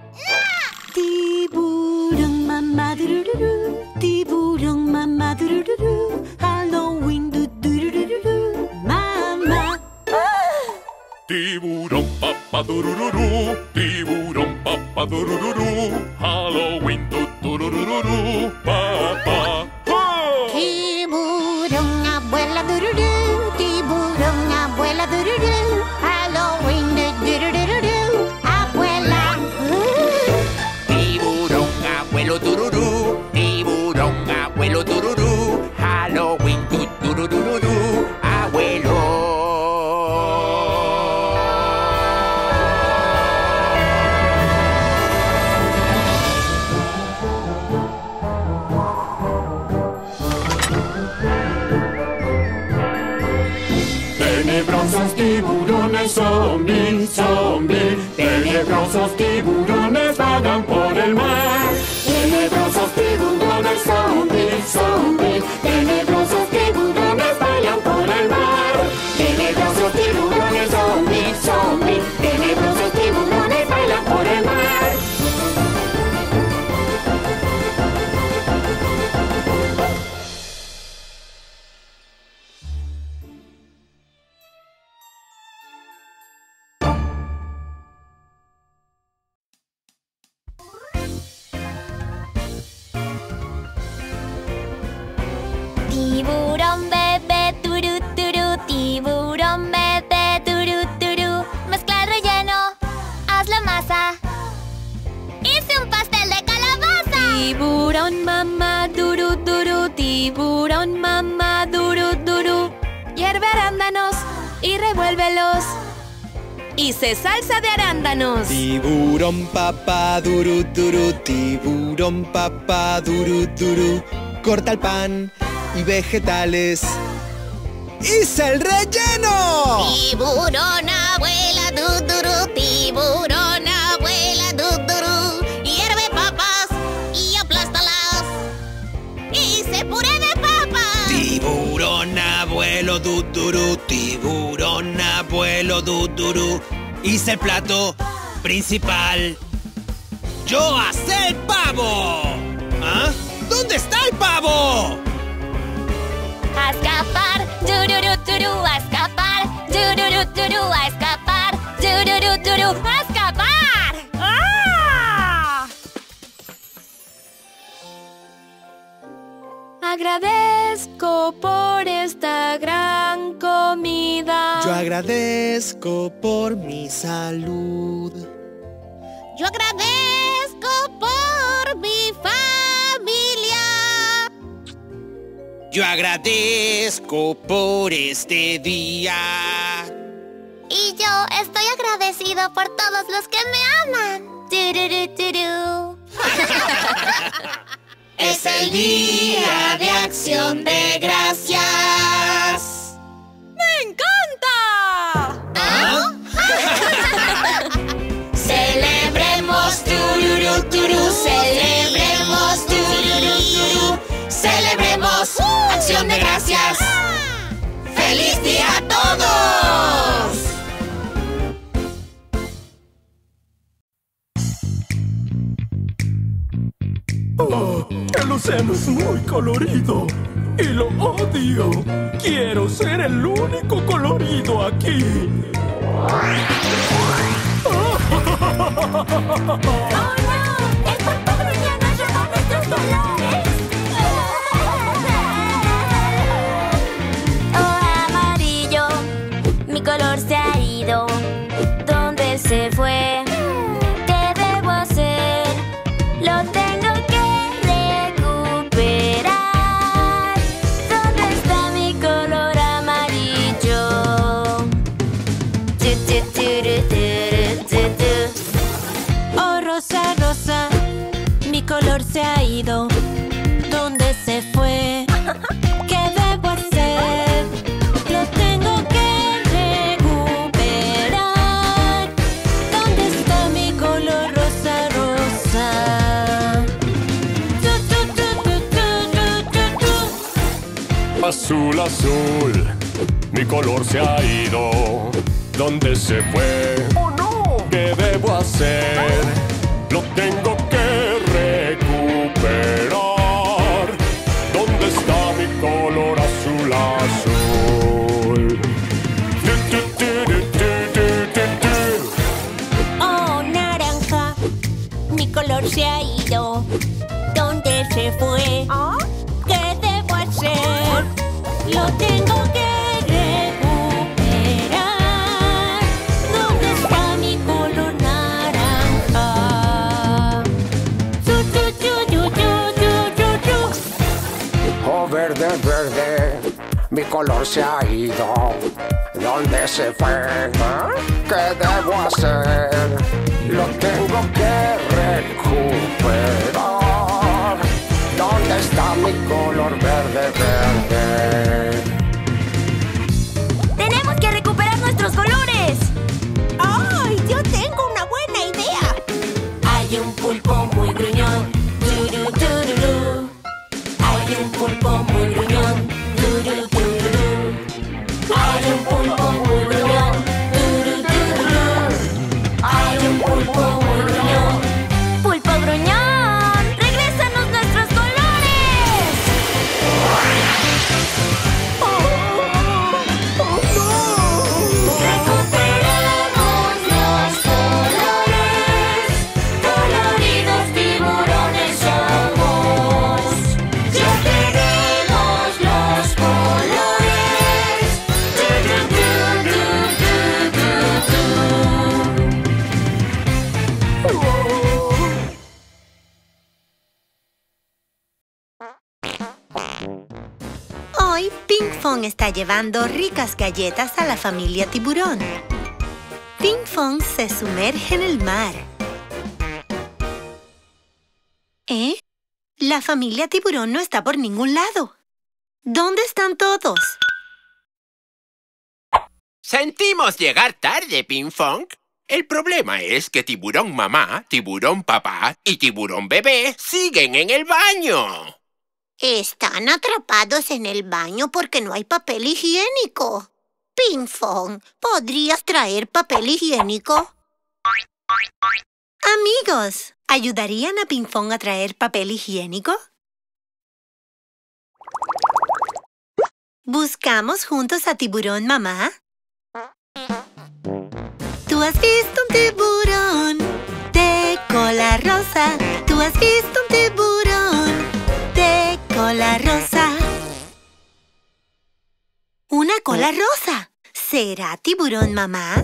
띠부릉 맘마 두루루루 띠부릉 맘마 두루루루 할로윈 두뚜루루루루 마마. 띠부릉 빠빠두루루루 띠부릉 빠빠두루루루 할로윈 두뚜루루루루 빠빠. 띠부릉 아부엘라 두루루. Tenebrosos tiburones vagan por el mar. Tenebrosos tiburones zombies, zombies. Y revuélvelos. Hice salsa de arándanos. Tiburón papá duru duru, tiburón papá duru duru. Corta el pan y vegetales. ¡Hice el relleno! Tiburón abuela duduru, tiburón abuelo duduru, tiburón abuelo duduru. Hice el plato principal. ¡Yo hacé el pavo! ¿Ah? ¿Dónde está el pavo? A escapar, tururu turu, a escapar, tururu turu, a escapar. Agradezco por esta gran comida. Yo agradezco por mi salud. Yo agradezco por mi familia. Yo agradezco por este día. Y yo estoy agradecido por todos los que me aman. Es el día de acción de gracias. ¡Me encanta! Celebremos tururú, turú, celebremos tururú, turú, celebremos acción de gracias. ¡Feliz día a todos! Es muy colorido y lo odio. Quiero ser el único colorido aquí. Oh, Azul, azul, mi color se ha ido. ¿Dónde se fue? ¡Oh no! ¿Qué debo hacer? Lo tengo que recuperar. ¿Dónde está mi color azul, azul? Oh, naranja, mi color se ha ido. ¿Dónde se fue? ¿Qué color se ha ido. ¿Dónde se fue? ¿Qué debo hacer? Lo tengo que recuperar. ¿Dónde está mi color verde, verde? ¡Tenemos que recuperar nuestros colores! ¡Ay! Yo tengo una buena idea. Hay un pulpo muy gruñón. Hay un pulpo muy gruñón. Llevando ricas galletas a la familia tiburón. Ping Fong se sumerge en el mar. ¿Eh? La familia tiburón no está por ningún lado. ¿Dónde están todos? Sentimos llegar tarde, Ping Fong. El problema es que tiburón mamá, tiburón papá y tiburón bebé siguen en el baño. Están atrapados en el baño porque no hay papel higiénico. Ping Fong, ¿podrías traer papel higiénico? Amigos, ¿ayudarían a Ping Fong a traer papel higiénico? ¿Buscamos juntos a tiburón mamá? Tú has visto un tiburón de cola rosa. Tú has visto un tiburón cola rosa. Una cola rosa. ¿Será tiburón mamá?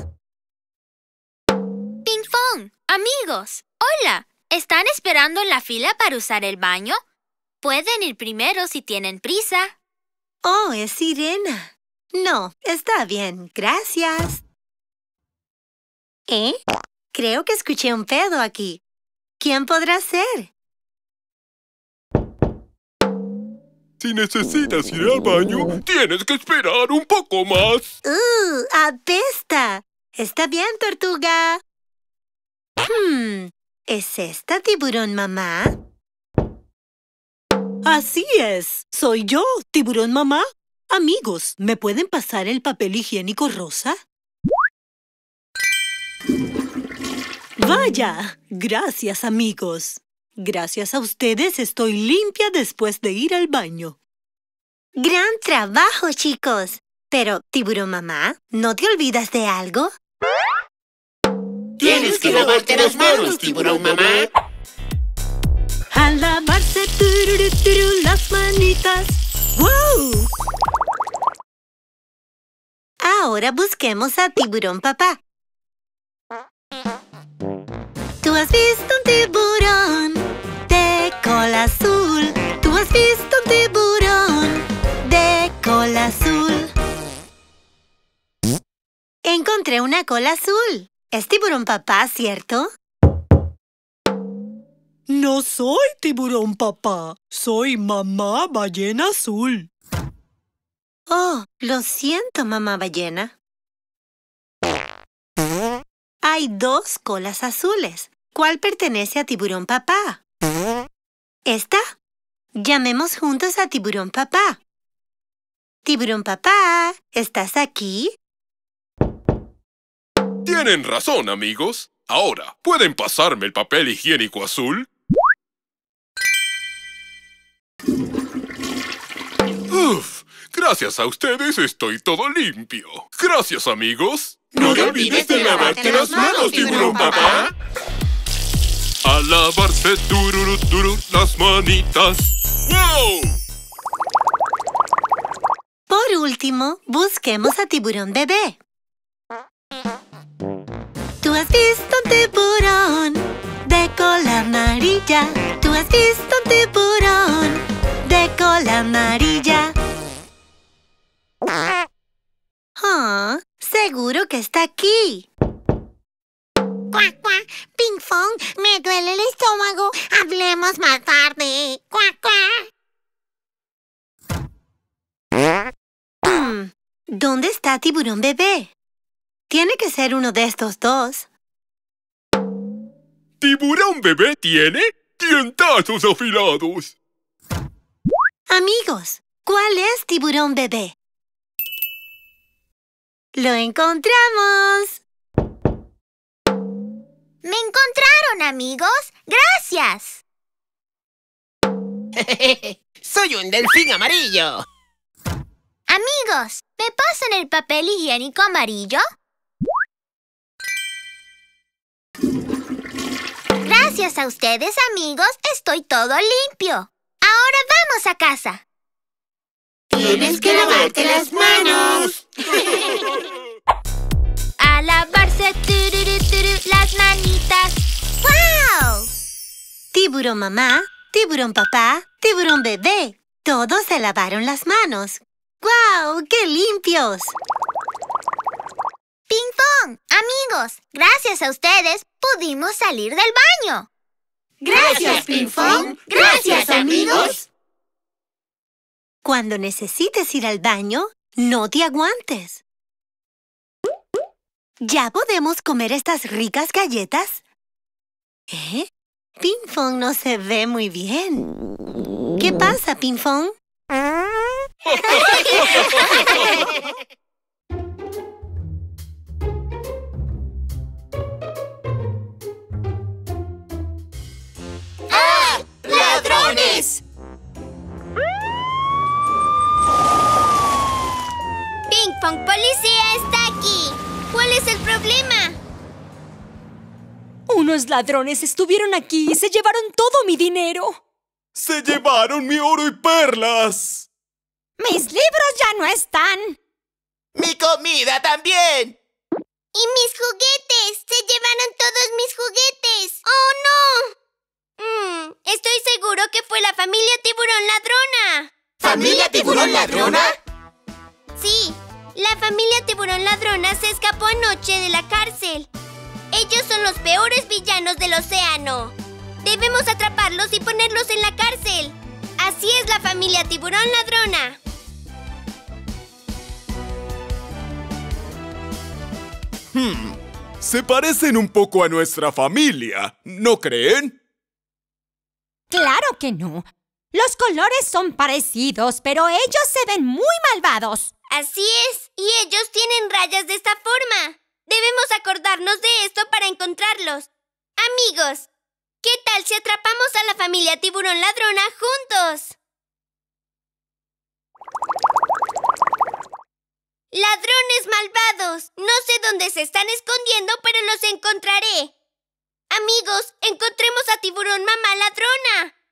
Ping amigos, hola. ¿Están esperando en la fila para usar el baño? Pueden ir primero si tienen prisa. Oh, es sirena. No, está bien, gracias. ¿Eh? Creo que escuché un pedo aquí. ¿Quién podrá ser? Si necesitas ir al baño, tienes que esperar un poco más. ¡Uh! ¡Apesta! Está bien, tortuga. Hmm, ¿es esta tiburón mamá? Así es. Soy yo, tiburón mamá. Amigos, ¿me pueden pasar el papel higiénico rosa? Vaya, gracias amigos. Gracias a ustedes estoy limpia después de ir al baño. ¡Gran trabajo, chicos! Pero, tiburón mamá, ¿no te olvidas de algo? Tienes que lavarte las manos, tiburón mamá. A lavarse tururu, turu, las manitas. ¡Wow! Ahora busquemos a tiburón papá. Tú has visto un tiburón de cola azul. Tú has visto un tiburón de cola azul. Encontré una cola azul. Es tiburón papá, ¿cierto? No soy tiburón papá. Soy mamá ballena azul. Oh, lo siento, mamá ballena. Hay dos colas azules. ¿Cuál pertenece a tiburón papá? ¿Esta? Llamemos juntos a tiburón papá. Tiburón papá, ¿estás aquí? Tienen razón, amigos. Ahora, ¿pueden pasarme el papel higiénico azul? Uf, gracias a ustedes estoy todo limpio. Gracias, amigos. No te olvides de lavarte las manos, tiburón papá. A lavarse tururu, turu, las manitas. ¡Wow! Por último, busquemos a tiburón bebé. Tú has visto un tiburón de cola amarilla. Tú has visto un tiburón de cola amarilla. Ah, seguro que está aquí. ¡Cuac, cuac! Ping Pong, me duele el estómago. Hablemos más tarde. ¡Cuac, cuac! Hmm, ¿Dónde está tiburón bebé? Tiene que ser uno de estos dos. ¿Tiburón bebé tiene? ¡Dientazos afilados! Amigos, ¿cuál es tiburón bebé? ¡Lo encontramos! ¡Me encontraron, amigos! ¡Gracias! ¡Soy un delfín amarillo! Amigos, ¿me pasan el papel higiénico amarillo? Gracias a ustedes, amigos, estoy todo limpio. Ahora vamos a casa. Tienes que lavarte las manos. Lavarse tururu, turu, las manitas. ¡Wow! Tiburón mamá, tiburón papá, tiburón bebé. Todos se lavaron las manos. ¡Guau! ¡Qué limpios! Ping Pong, amigos, gracias a ustedes pudimos salir del baño. Gracias, Ping Pong. Gracias, amigos. Cuando necesites ir al baño, no te aguantes. ¿Ya podemos comer estas ricas galletas? ¿Eh? Ping Pong no se ve muy bien. ¿Qué pasa, Ping Pong? ¡Ah! ¡Ladrones! Ping Pong Policía está. ¿Cuál es el problema? Unos ladrones estuvieron aquí y se llevaron todo mi dinero. ¡Se llevaron mi oro y perlas! ¡Mis libros ya no están! ¡Mi comida también! ¡Y mis juguetes! ¡Se llevaron todos mis juguetes! ¡Oh, no! Mm, estoy seguro que fue la familia tiburón ladrona. ¿Familia tiburón ladrona? Sí, la familia tiburón ladrona se escapó anoche de la cárcel. Ellos son los peores villanos del océano. Debemos atraparlos y ponerlos en la cárcel. Así es la familia tiburón ladrona. Hmm, se parecen un poco a nuestra familia, ¿no creen? Claro que no. Los colores son parecidos, pero ellos se ven muy malvados. Así es, y ellos tienen rayas de esta forma. Debemos acordarnos de esto para encontrarlos. Amigos, ¿qué tal si atrapamos a la familia tiburón ladrona juntos? Ladrones malvados, no sé dónde se están escondiendo, pero los encontraré. Amigos, encontremos a tiburón mamá ladrona.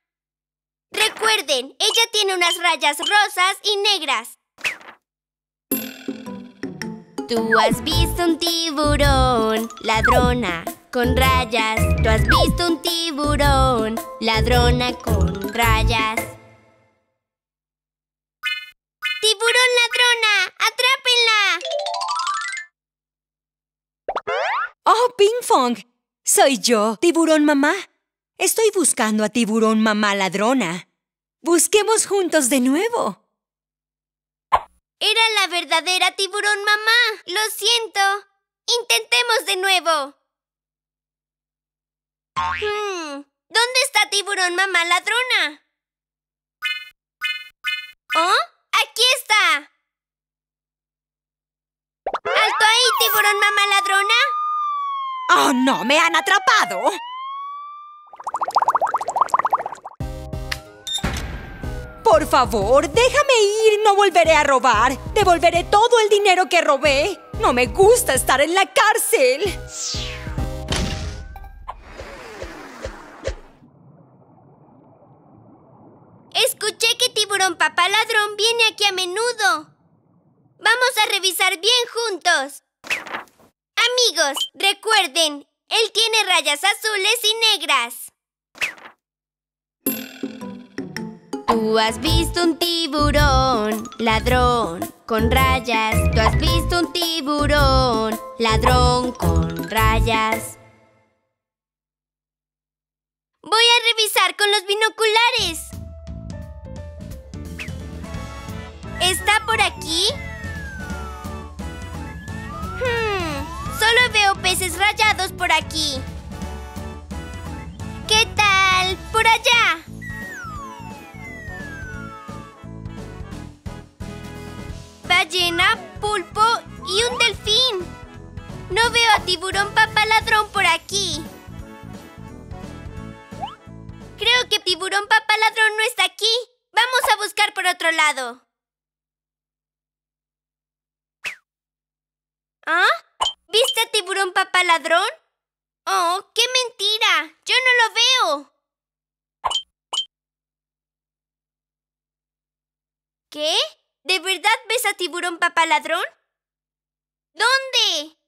Recuerden, ella tiene unas rayas rosas y negras. Tú has visto un tiburón, ladrona, con rayas. Tú has visto un tiburón, ladrona con rayas. ¡Tiburón ladrona! ¡Atrápenla! ¡Oh, Ping Fong! Soy yo, tiburón mamá. Estoy buscando a tiburón mamá ladrona. Busquemos juntos de nuevo. Era la verdadera tiburón mamá. Lo siento. Intentemos de nuevo. Hmm, ¿Dónde está tiburón mamá ladrona? ¿Oh? ¡Aquí está! ¡Alto ahí, tiburón mamá ladrona! ¡Oh, no! ¡Me han atrapado! Por favor, déjame ir. No volveré a robar. Devolveré todo el dinero que robé. No me gusta estar en la cárcel. Escuché que tiburón papá ladrón viene aquí a menudo. Vamos a revisar bien juntos. Amigos, recuerden, él tiene rayas azules y negras. Tú has visto un tiburón, ladrón, con rayas. Tú has visto un tiburón, ladrón, con rayas. Voy a revisar con los binoculares. ¿Está por aquí? Hmm, solo veo peces rayados por aquí. ¿Qué tal? Por allá. Ballena, pulpo y un delfín. No veo a tiburón papá ladrón por aquí. Creo que tiburón papá ladrón no está aquí. Vamos a buscar por otro lado. ¿Ah? ¿Viste a tiburón papá ladrón? Oh, qué mentira. Yo no lo veo. ¿Qué? ¿De verdad ves a tiburón papá ladrón? ¿Dónde?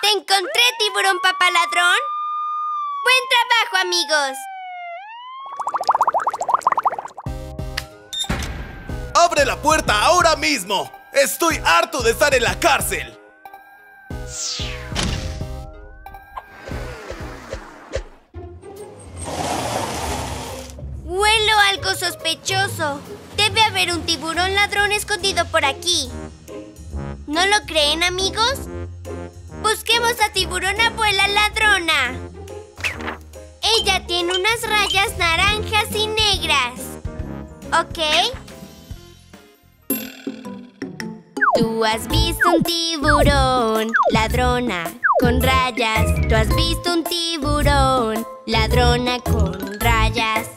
¿Te encontré, tiburón papá ladrón? Buen trabajo, amigos. ¡Abre la puerta ahora mismo! ¡Estoy harto de estar en la cárcel! Algo sospechoso. Debe haber un tiburón ladrón escondido por aquí. ¿No lo creen, amigos? Busquemos a tiburón abuela ladrona. Ella tiene unas rayas naranjas y negras. ¿Ok? Tú has visto un tiburón, ladrona, con rayas. Tú has visto un tiburón, ladrona con rayas.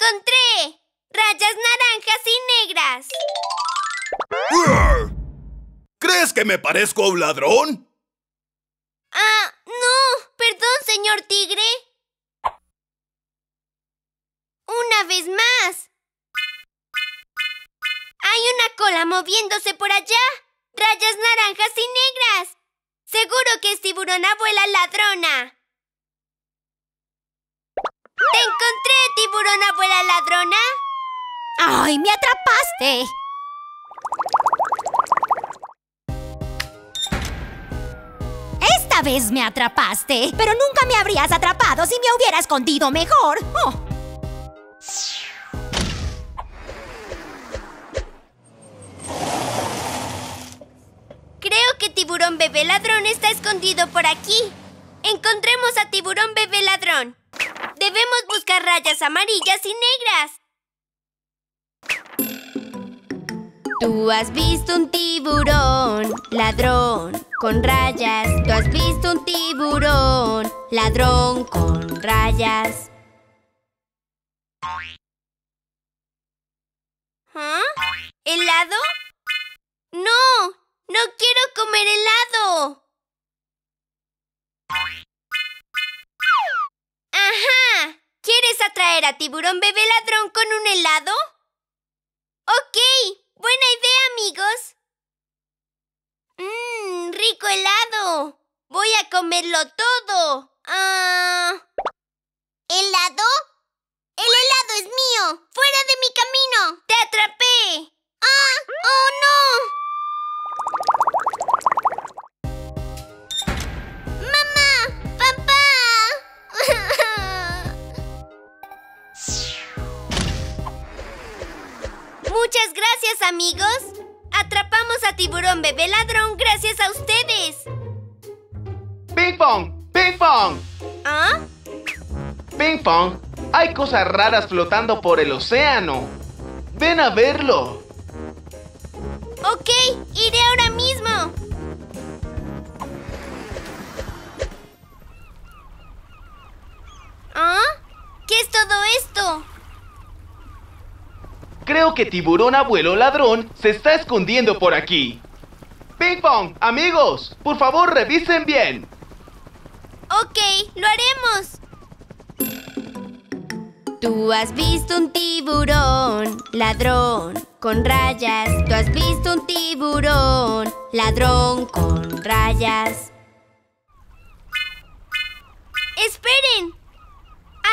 Encontré! ¡Rayas naranjas y negras! ¿Crees que me parezco a un ladrón? Ah, no. Perdón, señor tigre. Una vez más. Hay una cola moviéndose por allá. Rayas naranjas y negras. Seguro que es tiburón abuela ladrona. ¡Te encontré, tiburón abuela ladrona! ¡Ay, me atrapaste! Esta vez me atrapaste, pero nunca me habrías atrapado si me hubiera escondido mejor. Oh. Creo que tiburón bebé ladrón está escondido por aquí. Encontremos a tiburón bebé ladrón. Debemos buscar rayas amarillas y negras. Tú has visto un tiburón ladrón con rayas. Tú has visto un tiburón ladrón con rayas. ¿Ah? ¿Helado? No, no quiero comer helado. Ajá. ¿Quieres atraer a tiburón bebé ladrón con un helado? Ok, buena idea, amigos. Mmm, rico helado. Voy a comerlo todo. Ah. ¿Helado? El helado es mío. Fuera de mi camino. Te atrapé. Ah, oh no. Muchas gracias, amigos. Atrapamos a tiburón bebé ladrón gracias a ustedes. ¡Ping pong! ¡Ping pong! ¿Ah? ¡Ping pong! Hay cosas raras flotando por el océano. Ven a verlo. Ok, iré ahora mismo. ¿Ah? ¿Qué es todo esto? Creo que tiburón abuelo ladrón se está escondiendo por aquí. ¡Ping pong! Amigos, por favor revisen bien. Ok, lo haremos. Tú has visto un tiburón ladrón con rayas. Tú has visto un tiburón ladrón con rayas. ¡Esperen!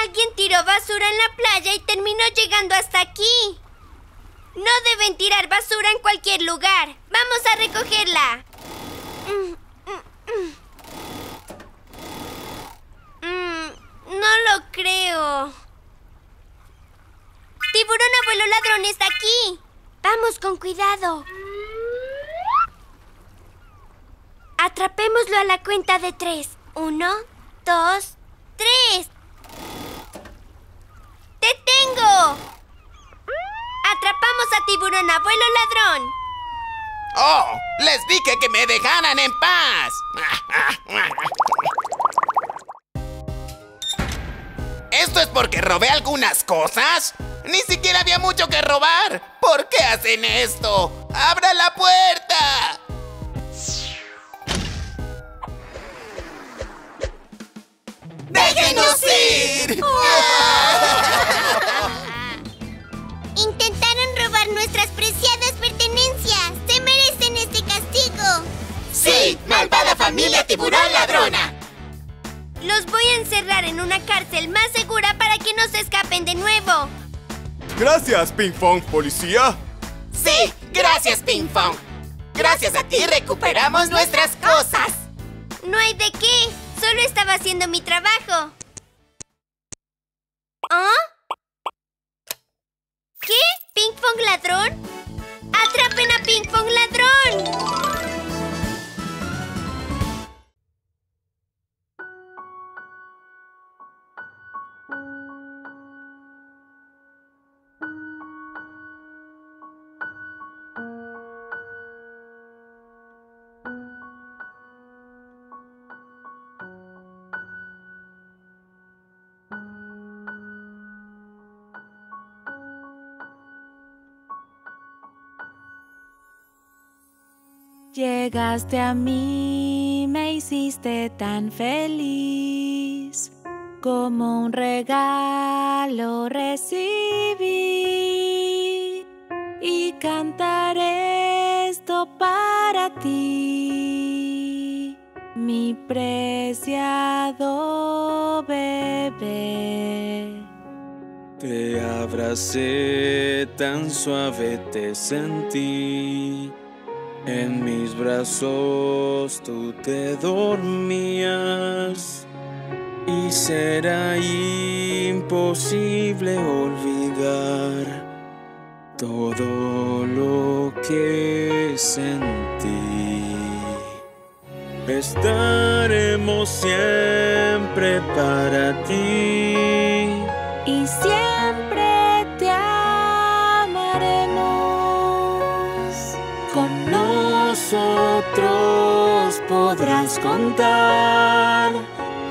Alguien tiró basura en la playa y terminó llegando hasta aquí. No deben tirar basura en cualquier lugar. Vamos a recogerla. Mm, mm, mm. No lo creo. Tiburón abuelo ladrón está aquí. Vamos con cuidado. Atrapémoslo a la cuenta de tres. Uno, dos, tres. ¡Te tengo! Atrapamos a tiburón abuelo ladrón. ¡Oh! Les dije que me dejaran en paz. ¿Esto es porque robé algunas cosas? Ni siquiera había mucho que robar. ¿Por qué hacen esto? ¡Abra la puerta! ¡Déjenos ir! Intentaron nuestras preciadas pertenencias. Se merecen este castigo. ¡Sí! ¡Malvada familia tiburón ladrona! Los voy a encerrar en una cárcel más segura para que no se escapen de nuevo. Gracias, Ping Pong, policía. ¡Sí! ¡Gracias, Ping Pong! Gracias a ti recuperamos nuestras cosas. No hay de qué. Solo estaba haciendo mi trabajo. ¿Ah? ¿Qué? ¿Ping Pong ladrón? ¡Atrapen a Ping Pong ladrón! llegaste a mí, me hiciste tan feliz. Como un regalo recibí y cantaré esto para ti, mi preciado bebé. Te abracé tan suave, te sentí en mis brazos tú te dormías y será imposible olvidar todo lo que sentí. Estaremos siempre para ti y siempre otros podrás contar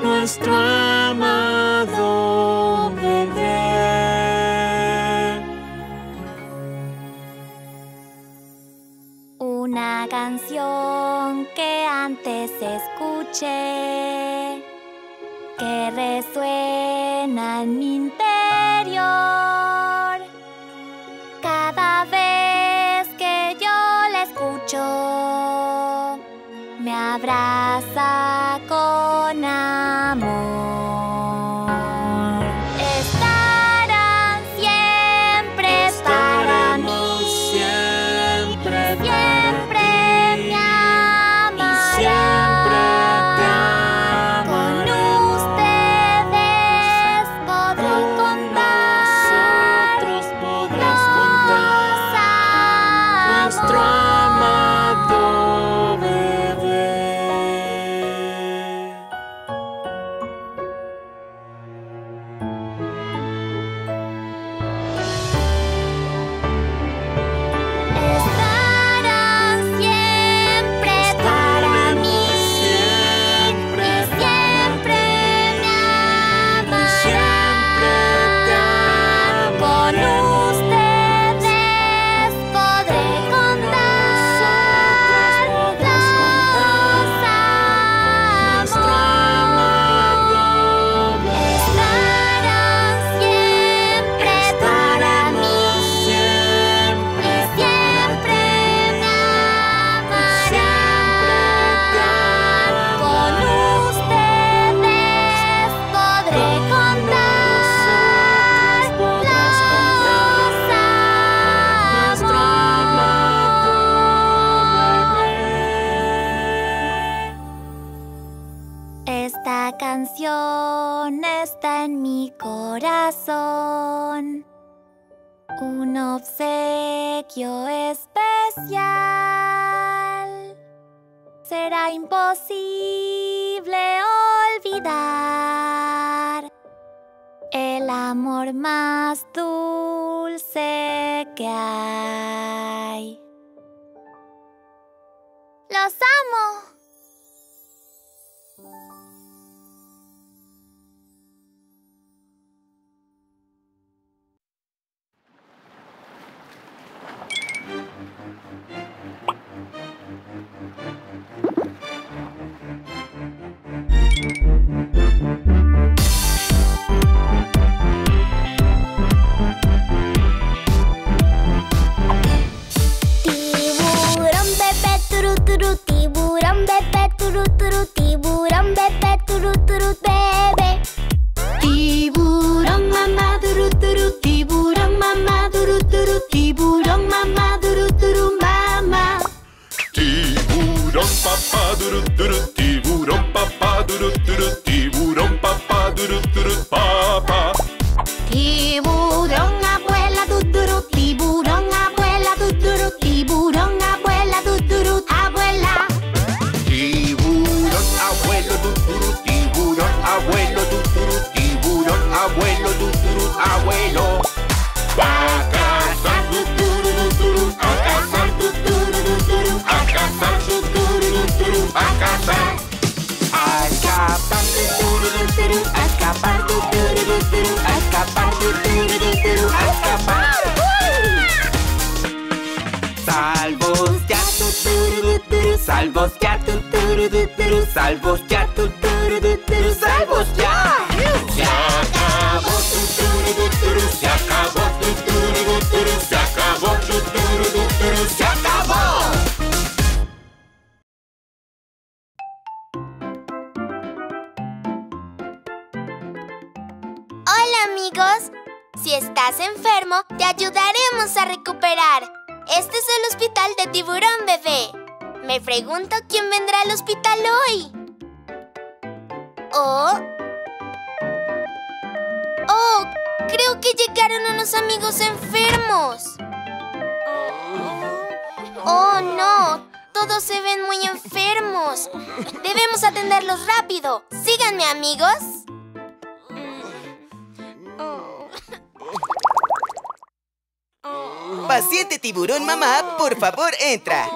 nuestro amado bebé. Una canción que antes escuché más dulce que hay. Los amo. Por favor, entra.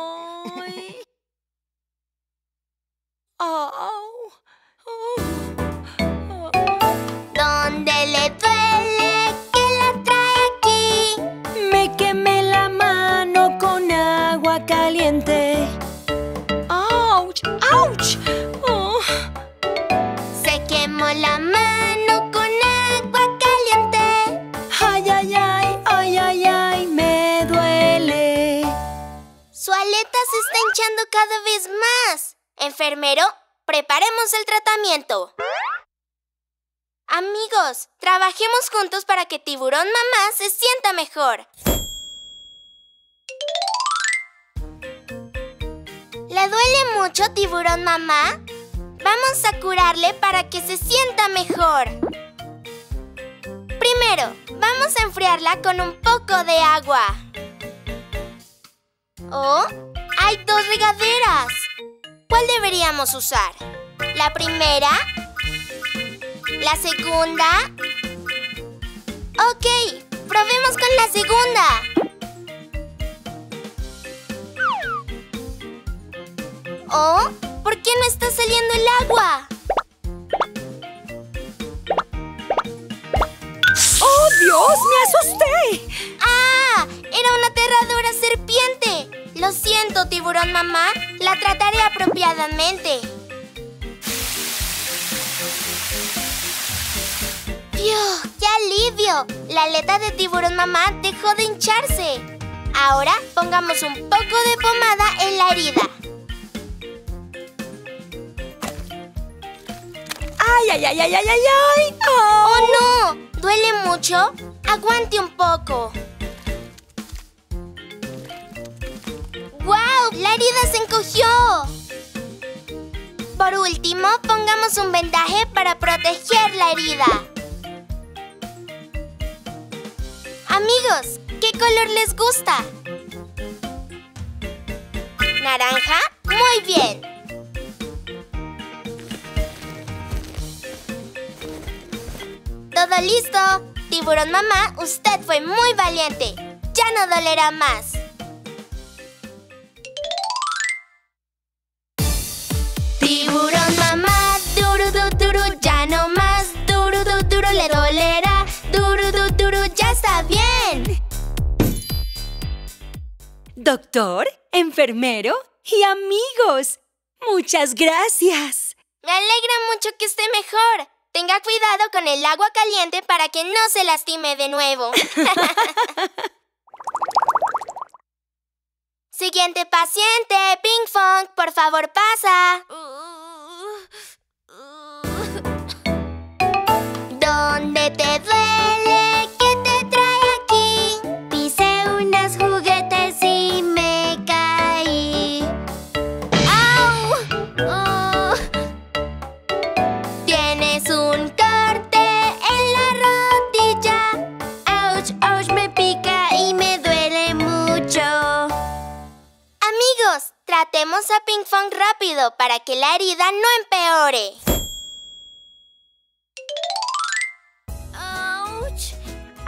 ¡Ya está bien! Doctor, enfermero y amigos, muchas gracias. Me alegra mucho que esté mejor. Tenga cuidado con el agua caliente para que no se lastime de nuevo. Siguiente paciente, Ping Fong, por favor pasa. Uh, uh, uh. ¿Dónde te duele? Tratemos a Ping Fong rápido para que la herida no empeore. Ouch.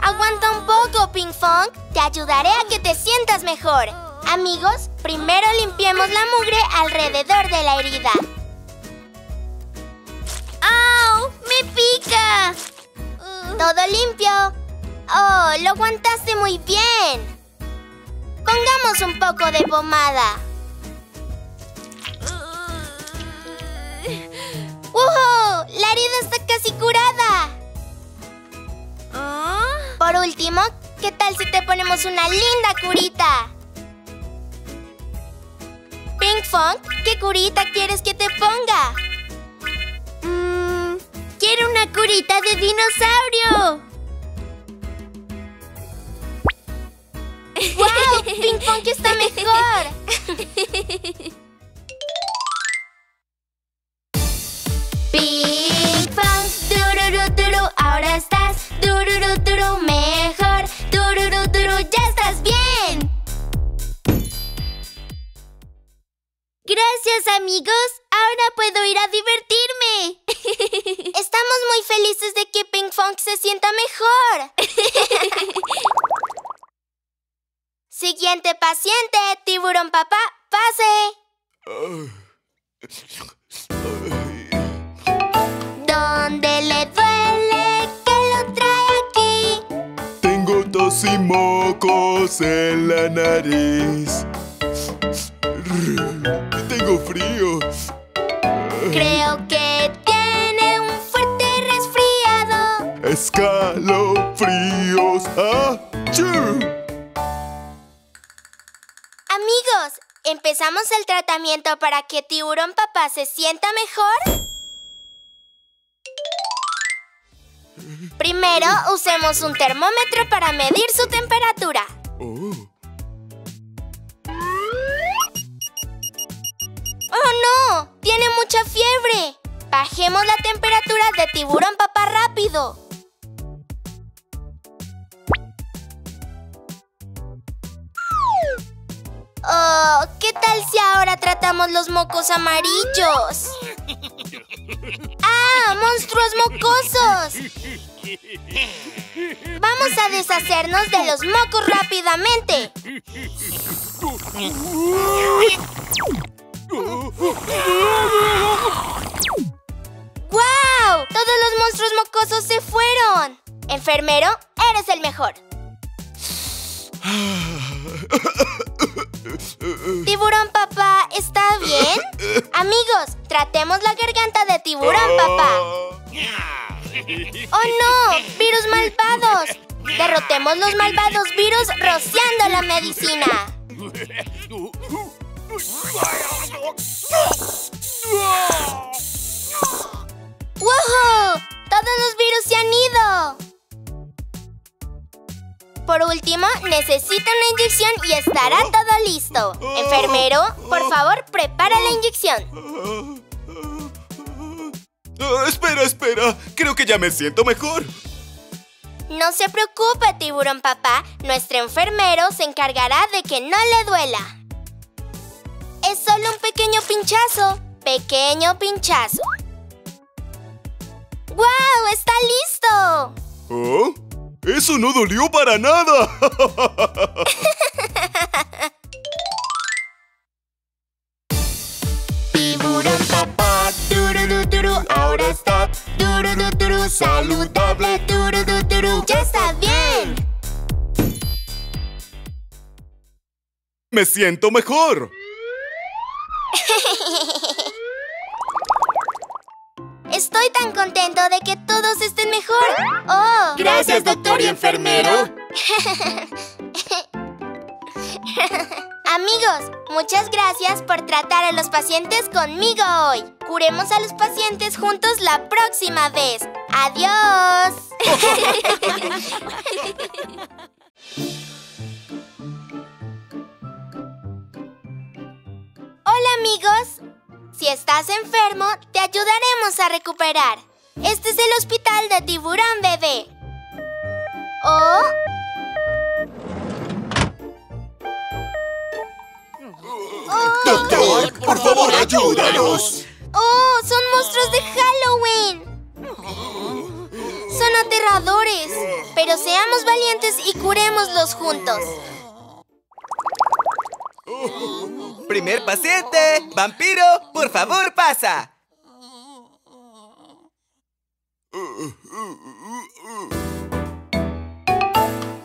Aguanta un poco, Ping Fong. Te ayudaré a que te sientas mejor. Amigos, primero limpiemos la mugre alrededor de la herida. ¡Au! ¡Me pica! Uh. Todo limpio. Oh, lo aguantaste muy bien. Pongamos un poco de pomada. ¡Wow! ¡La herida está casi curada! ¿Oh? Por último, ¿qué tal si te ponemos una linda curita? Pink Funk, ¿qué curita quieres que te ponga? Mmm, quiero una curita de dinosaurio. ¡Wow! ¡Ping Pong está mejor! Pink Fong, tururu turu, ahora estás tururu turu mejor. Tururu turu, ya estás bien. Gracias, amigos. Ahora puedo ir a divertirme. Estamos muy felices de que Pink Fong se sienta mejor. Siguiente paciente, tiburón papá, pase. ¿Dónde le duele que lo trae aquí? Tengo tos y mocos en la nariz. Tengo frío. Creo que tiene un fuerte resfriado. Escalofríos. ¡Achú! Amigos, ¿empezamos el tratamiento para que tiburón papá se sienta mejor? Primero, usemos un termómetro para medir su temperatura. ¡Oh, no! ¡Tiene mucha fiebre! Bajemos la temperatura de tiburón papá rápido. Oh, ¿qué tal si ahora tratamos los mocos amarillos? ¡Ah! ¡Monstruos mocosos! Vamos a deshacernos de los mocos rápidamente. ¡Guau! Todos los monstruos mocosos se fueron. Enfermero, eres el mejor. Tiburón papá, ¿está bien? Amigos, tratemos la garganta de tiburón papá. ¡Oh no! ¡Virus malvados! Derrotemos los malvados virus rociando la medicina. ¡Wow! ¡Todos los virus se han ido! Por último, necesita una inyección y estará todo listo. Enfermero, por favor, prepara la inyección. Ah, espera, espera. Creo que ya me siento mejor. No se preocupe, tiburón papá. Nuestro enfermero se encargará de que no le duela. Es solo un pequeño pinchazo. Pequeño pinchazo. ¡Guau! ¡Está listo! ¿Oh? ¡Eso no dolió para nada! Tiburón papá, tururú, turú, ahora está tururú, turú, saludable, tururú, turú. ¡Ya está bien! ¡Me siento mejor! contento de que todos estén mejor. ¡Oh! Gracias, doctor y enfermero. Amigos, muchas gracias por tratar a los pacientes conmigo hoy. Curemos a los pacientes juntos la próxima vez. ¡Adiós! Hola amigos. Si estás enfermo, te ayudaremos a recuperar. Este es el hospital de tiburón bebé. ¿Oh? ¡Doctor, por favor, ayúdanos! ¡Oh! ¡Son monstruos de Halloween! Son aterradores. Pero seamos valientes y curémoslos juntos. Primer paciente. Vampiro, por favor, pasa.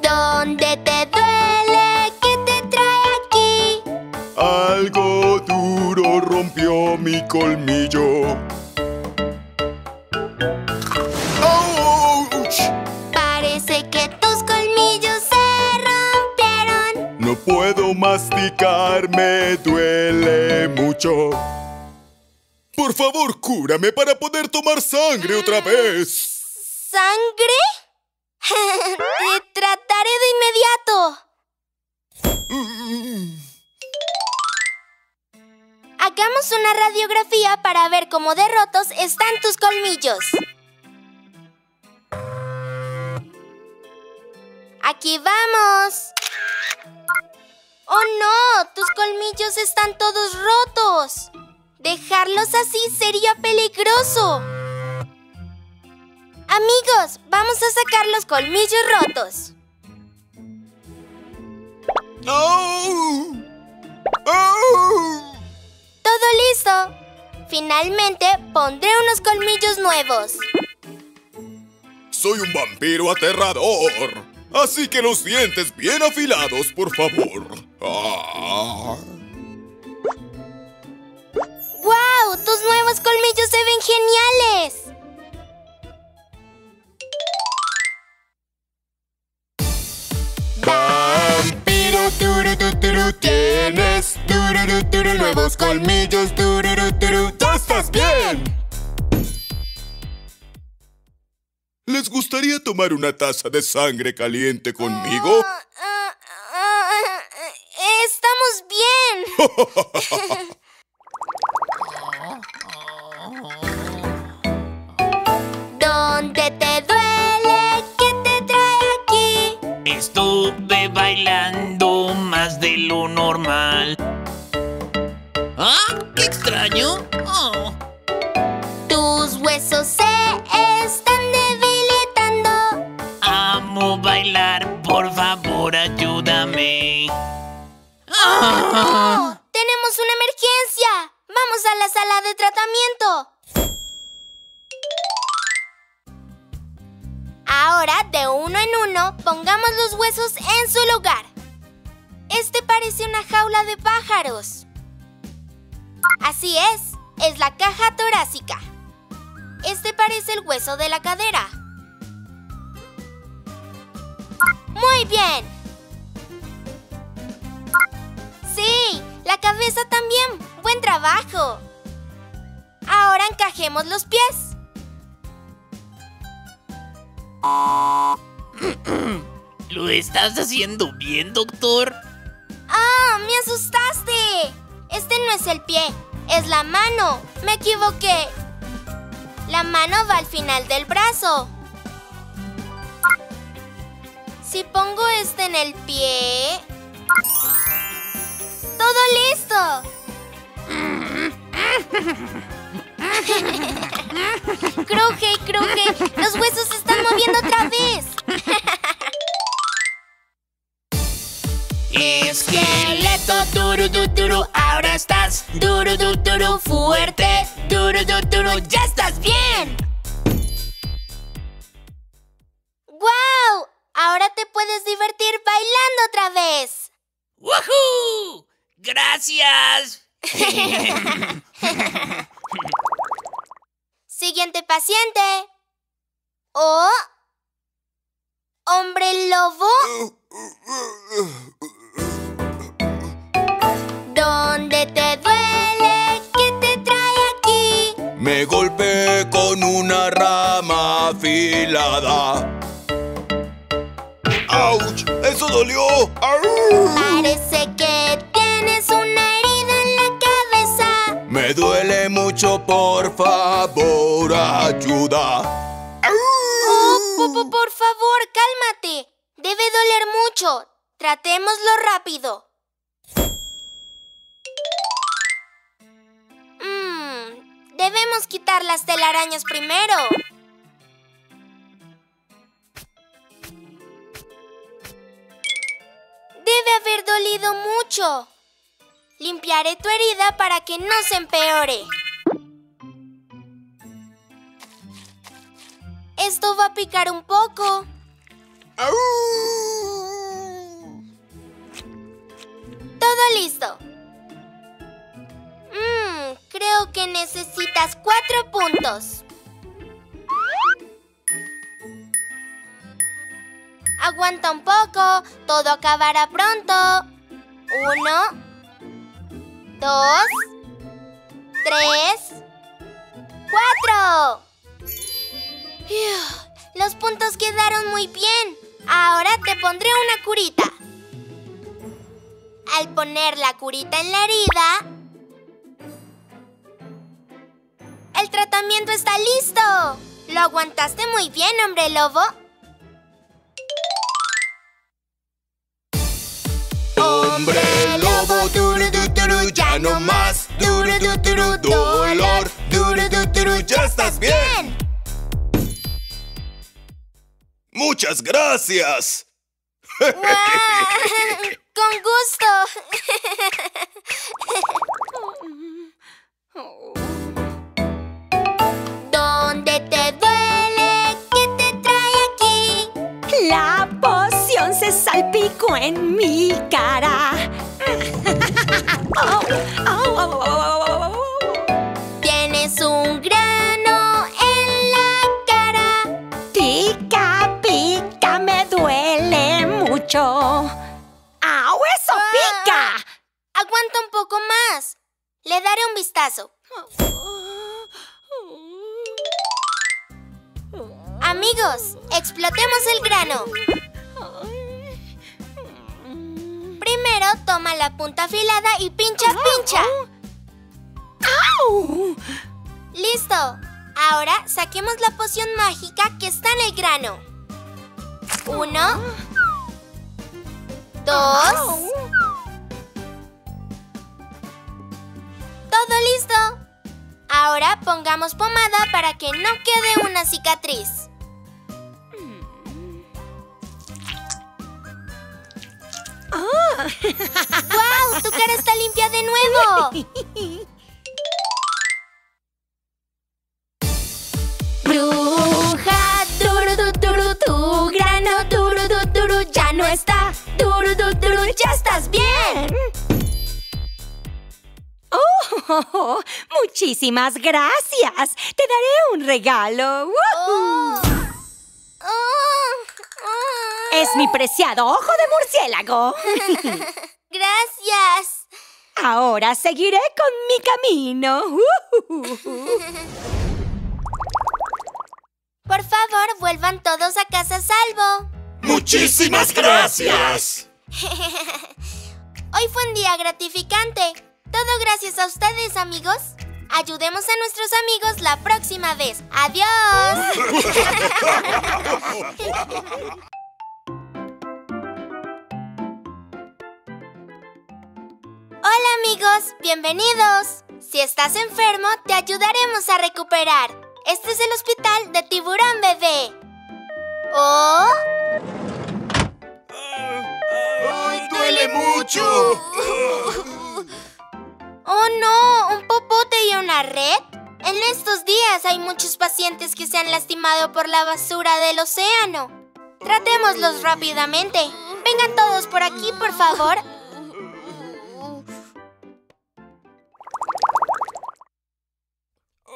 ¿Dónde te duele? ¿Qué te trae aquí? Algo duro rompió mi colmillo. ¡Auch! Parece que tus colmillos se rompieron. No puedo masticar, me duele mucho. Por favor, cúrame para poder tomar sangre otra vez. ¿Sangre? Te trataré de inmediato. Hagamos una radiografía para ver cómo de rotos están tus colmillos. Aquí vamos. ¡Oh no! Tus colmillos están todos rotos. Dejarlos así sería peligroso. Amigos, vamos a sacar los colmillos rotos. Todo listo. Finalmente pondré unos colmillos nuevos. Soy un vampiro aterrador. Así que los dientes bien afilados, por favor. Ah. ¡Wow! ¡Tus nuevos colmillos se ven geniales! Vampiro, turu, tu, turu, tienes tururu, turu, nuevos colmillos, tururu, turu, ¡Ya estás bien! ¿Les gustaría tomar una taza de sangre caliente conmigo? Ah, estamos bien. Estuve bailando más de lo normal. ¡Ah! ¡Qué extraño! Oh. Tus huesos se están debilitando. Amo bailar, por favor, ayúdame. Ah. ¡Tenemos una emergencia! ¡Vamos a la sala de tratamiento! Ahora, de uno en uno, pongamos los huesos en su lugar. Este parece una jaula de pájaros. Así es, es la caja torácica. Este parece el hueso de la cadera. Muy bien. Sí, la cabeza también. Buen trabajo. Ahora encajemos los pies. ¿Lo estás haciendo bien, doctor? ¡Ah! ¡Me asustaste! Este no es el pie, es la mano. Me equivoqué. La mano va al final del brazo. Si pongo este en el pie... ¡Todo listo! cruje cruje. Los huesos se están moviendo otra vez. Esqueleto, duro, duro, duro, ahora estás duro, duro, duro, fuerte, duro, duro, duro, ya estás bien. ¡Guau! Ahora te puedes divertir bailando otra vez. ¡Woohoo! ¡Gracias! Siguiente paciente. ¿Oh? ¿Hombre lobo? ¿Dónde te duele? ¿Qué te trae aquí? Me golpeé con una rama afilada. ¡Auch! ¡Eso dolió! ¡Au! Parece mucho, por favor, ayuda. Oh, po- po- por favor, cálmate. Debe doler mucho. Tratémoslo rápido. Mm, debemos quitar las telarañas primero. Debe haber dolido mucho. Limpiaré tu herida para que no se empeore. Esto va a picar un poco. Todo listo. Mmm, creo que necesitas cuatro puntos. Aguanta un poco, todo acabará pronto. Uno, dos, tres, cuatro. Los puntos quedaron muy bien. Ahora te pondré una curita. Al poner la curita en la herida, el tratamiento está listo. Lo aguantaste muy bien, hombre lobo. Hombre lobo, turu, tu, turu, ya no más. Turu, tu, turu, dolor. Turu, tu, turu, ya estás bien. Muchas gracias. Con gusto. ¿Dónde te duele? ¿Qué te trae aquí? La poción se salpicó en mi cara. Au, au, au, Aguanta un poco más. Le daré un vistazo. Amigos, explotemos el grano. Primero toma la punta afilada y pincha, pincha. Listo. Ahora saquemos la poción mágica que está en el grano. Uno. Dos. Todo listo. Ahora pongamos pomada para que no quede una cicatriz. ¡Wow! ¡Tu cara está limpia de nuevo! Oh, muchísimas gracias. Te daré un regalo. Es mi preciado ojo de murciélago. Gracias. Ahora seguiré con mi camino. Por favor, vuelvan todos a casa a salvo. Muchísimas gracias. Hoy fue un día gratificante. Todo gracias a ustedes, amigos. Ayudemos a nuestros amigos la próxima vez. ¡Adiós! Hola amigos, bienvenidos. Si estás enfermo, te ayudaremos a recuperar. Este es el hospital de Tiburón Bebé. ¡Oh! ¡Ay, duele mucho! ¡Oh no! ¿Un popote y una red? En estos días hay muchos pacientes que se han lastimado por la basura del océano. Tratémoslos rápidamente. Vengan todos por aquí, por favor.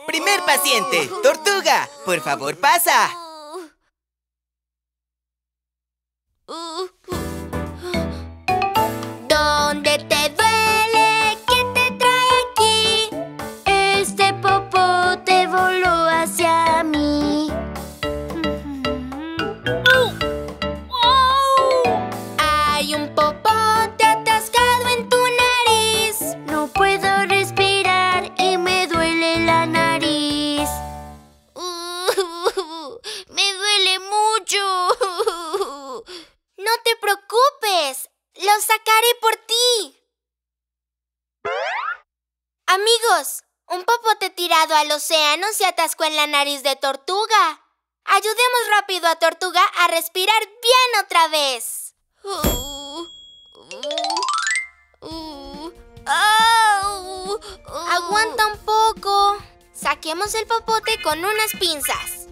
Primer paciente, tortuga. Por favor, pasa. Un popote tirado al océano se atascó en la nariz de Tortuga. Ayudemos rápido a Tortuga a respirar bien otra vez. Aguanta un poco. Saquemos el popote con unas pinzas.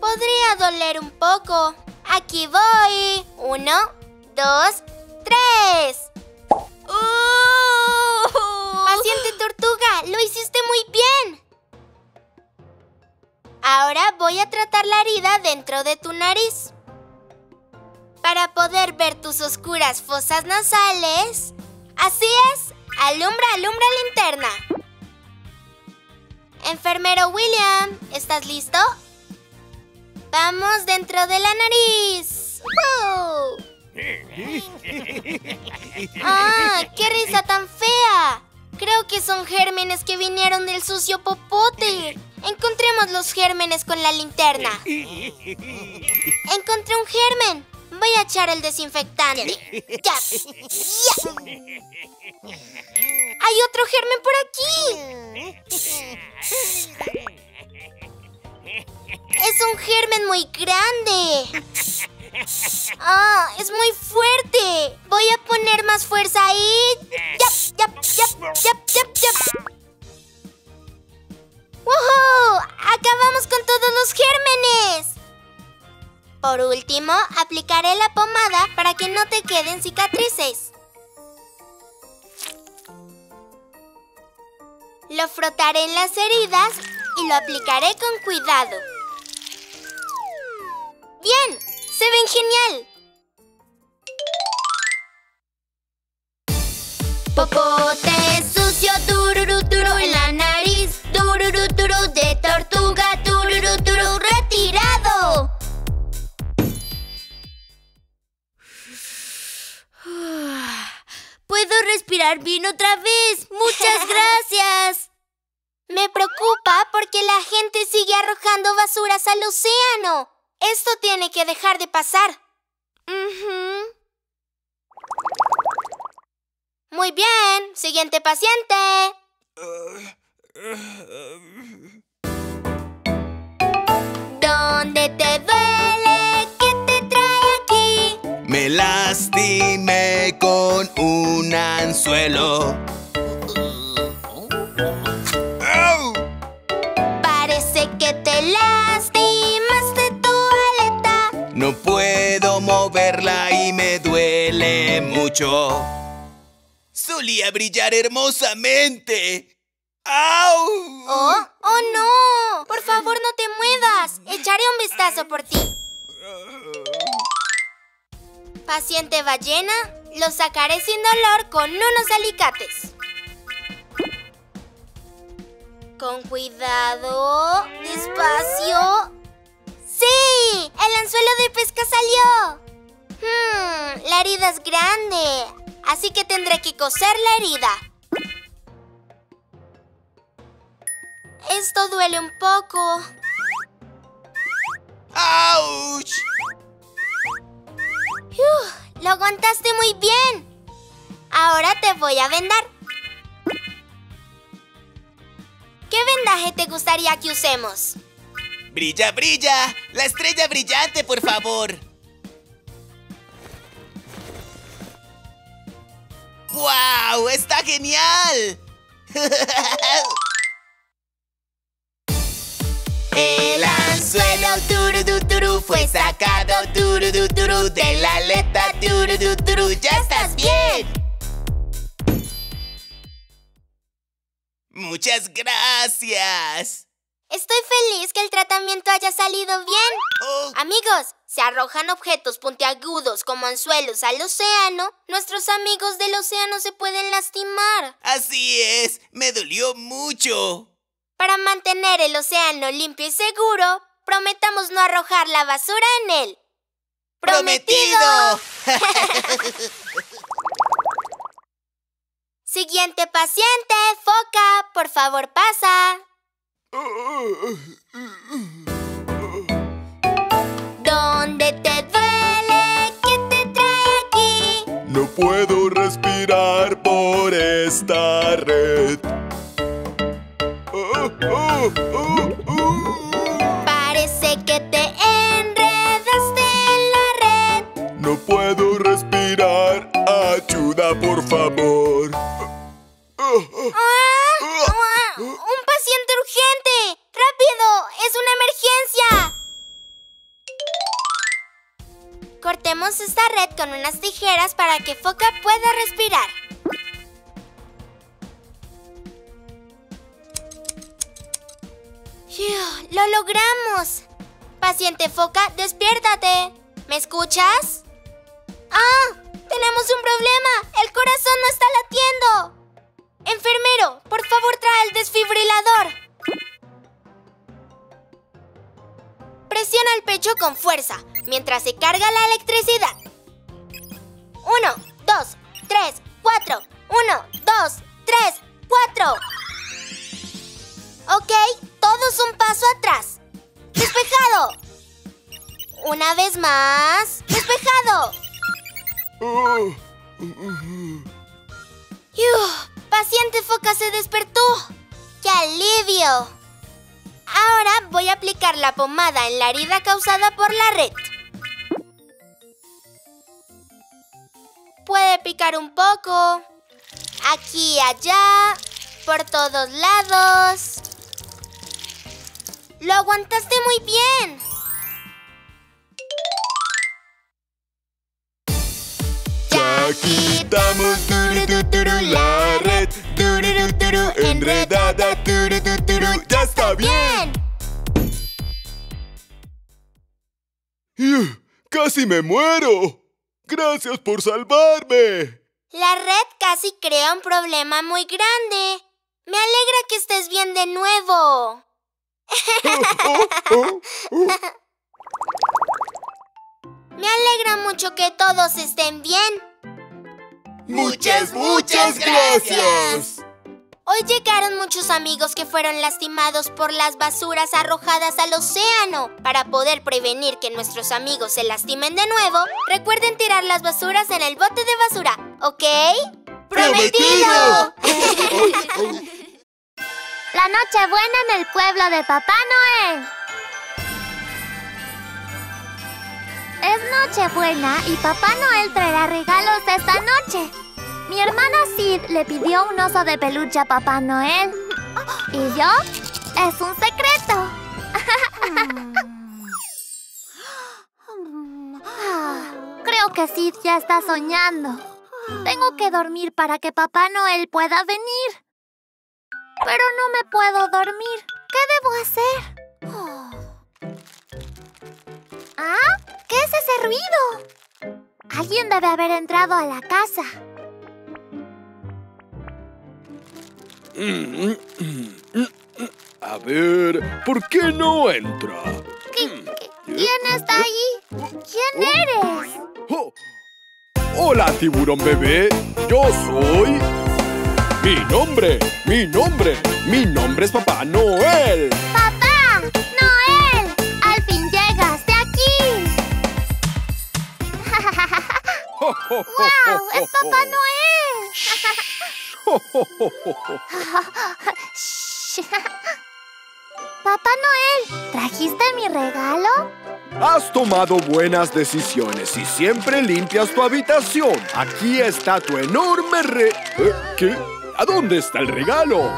Podría doler un poco. Aquí voy. Uno, dos, tres. Paciente tortuga, lo hiciste muy bien. Ahora voy a tratar la herida dentro de tu nariz. Para poder ver tus oscuras fosas nasales. Así es, alumbra, alumbra linterna. Enfermero William, ¿estás listo? Vamos dentro de la nariz. ¡Wow! ¡Ah! ¡Qué risa tan fea! Creo que son gérmenes que vinieron del sucio popote. Encontremos los gérmenes con la linterna. Encontré un germen. Voy a echar el desinfectante. ¡Ya! ¡Ya! ¡Hay otro germen por aquí! Es un germen muy grande. ¡Ah! ¡Es muy fuerte! Voy a poner más fuerza ahí. ¡Yap, yap, yap, yap, yap, yap! ¡Woohoo! ¡Acabamos con todos los gérmenes! Por último, aplicaré la pomada para que no te queden cicatrices. Lo frotaré en las heridas y lo aplicaré con cuidado. ¡Bien! ¡Se ven genial! Popote sucio, tururú, turu en la nariz, tururú, turu de tortuga, tururú, turu retirado. Puedo respirar bien otra vez. Muchas gracias. Me preocupa porque la gente sigue arrojando basuras al océano. Esto tiene que dejar de pasar. Ujú. Muy bien. Siguiente paciente. ¿Dónde te duele? ¿Qué te trae aquí? Me lastimé con un anzuelo. No puedo moverla y me duele mucho. Solía brillar hermosamente. ¡Au! ¡Oh! ¡Oh, no! Por favor, no te muevas. Echaré un vistazo por ti. Paciente ballena, lo sacaré sin dolor con unos alicates. Con cuidado. Despacio. ¡Sí! ¡El anzuelo de pesca salió! Hmm, la herida es grande. Así que tendré que coser la herida. Esto duele un poco. ¡Auch! Uf, lo aguantaste muy bien. Ahora te voy a vendar. ¿Qué vendaje te gustaría que usemos? ¡Brilla, brilla! ¡La estrella brillante, por favor! ¡Guau! ¡Está genial! El anzuelo turu turu fue sacado turu turu de la aleta turu turu ya estás bien. Muchas gracias. Estoy feliz que el tratamiento haya salido bien. Amigos, si arrojan objetos puntiagudos como anzuelos al océano, nuestros amigos del océano se pueden lastimar. Así es, me dolió mucho. Para mantener el océano limpio y seguro, prometamos no arrojar la basura en él. ¡Prometido! Siguiente paciente, foca, por favor pasa. ¿Dónde te duele? ¿Qué te trae aquí? No puedo respirar por esta red. Oh, oh, oh, oh. Parece que te enredaste en la red. No puedo respirar. Ayuda, por favor. Oh, oh. ¡Ah! ¡Ah! ¡Un paciente urgente! ¡Rápido! ¡Es una emergencia! Cortemos esta red con unas tijeras para que Foca pueda respirar. ¡Lo logramos! Paciente Foca, despiértate. ¿Me escuchas? ¡Ah! ¡Tenemos un problema! ¡El corazón no está latiendo! Enfermero, por favor trae el desfibrilador. Presiona el pecho con fuerza mientras se carga la electricidad. Uno, dos, tres, cuatro. Uno, dos, tres, cuatro. Ok, todos un paso atrás. ¡Despejado! Una vez más. ¡Despejado! ¡Yuh! Paciente foca se despertó. ¡Qué alivio! Ahora voy a aplicar la pomada en la herida causada por la red. Puede picar un poco. Aquí y allá. Por todos lados. Lo aguantaste muy bien. Ya quitamos turu, tu, turu, la red enredada ¡Casi me muero! ¡Gracias por salvarme! La red casi crea un problema muy grande. Me alegra que estés bien de nuevo. Me alegra mucho que todos estén bien. ¡Muchas, muchas gracias! Hoy llegaron muchos amigos que fueron lastimados por las basuras arrojadas al océano. Para poder prevenir que nuestros amigos se lastimen de nuevo, recuerden tirar las basuras en el bote de basura, ¿ok? ¡Prometido! La Nochebuena en el pueblo de Papá Noel. Es Nochebuena y Papá Noel traerá regalos esta noche. Mi hermana Sid le pidió un oso de peluche a Papá Noel. ¿Y yo? Es un secreto. Ah, Creo que Sid ya está soñando. Tengo que dormir para que Papá Noel pueda venir. Pero no me puedo dormir. ¿Qué debo hacer? ¿Ah? ¿Qué es ese ruido? Alguien debe haber entrado a la casa. A ver, ¿por qué no entra? ¿Quién está allí? ¿Quién eres? Oh. Hola, tiburón bebé. Yo soy... Mi nombre, mi nombre, mi nombre es Papá Noel. ¡Papá! ¡Noel! ¡Al fin llegaste aquí! ¡Wow! ¡Es Papá Noel! Papá Noel, ¿trajiste mi regalo? Has tomado buenas decisiones y siempre limpias tu habitación. Aquí está tu enorme re... ¿Eh? ¿Qué? ¿A dónde está el regalo?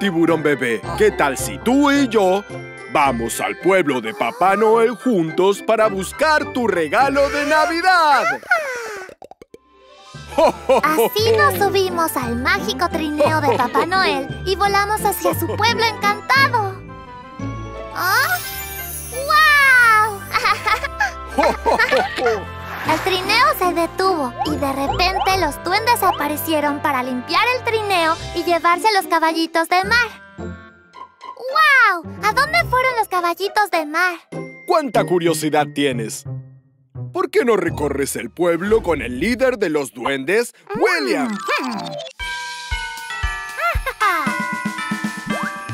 Tiburón bebé, ¿qué tal si tú y yo vamos al pueblo de Papá Noel juntos para buscar tu regalo de Navidad? Así nos subimos al mágico trineo de Papá Noel y volamos hacia su pueblo encantado. ¿Ah? ¡Wow! El trineo se detuvo y de repente los duendes aparecieron para limpiar el trineo y llevarse los caballitos de mar. ¡Wow! ¿A dónde fueron los caballitos de mar? ¿Cuánta curiosidad tienes? ¿Por qué no recorres el pueblo con el líder de los duendes, William?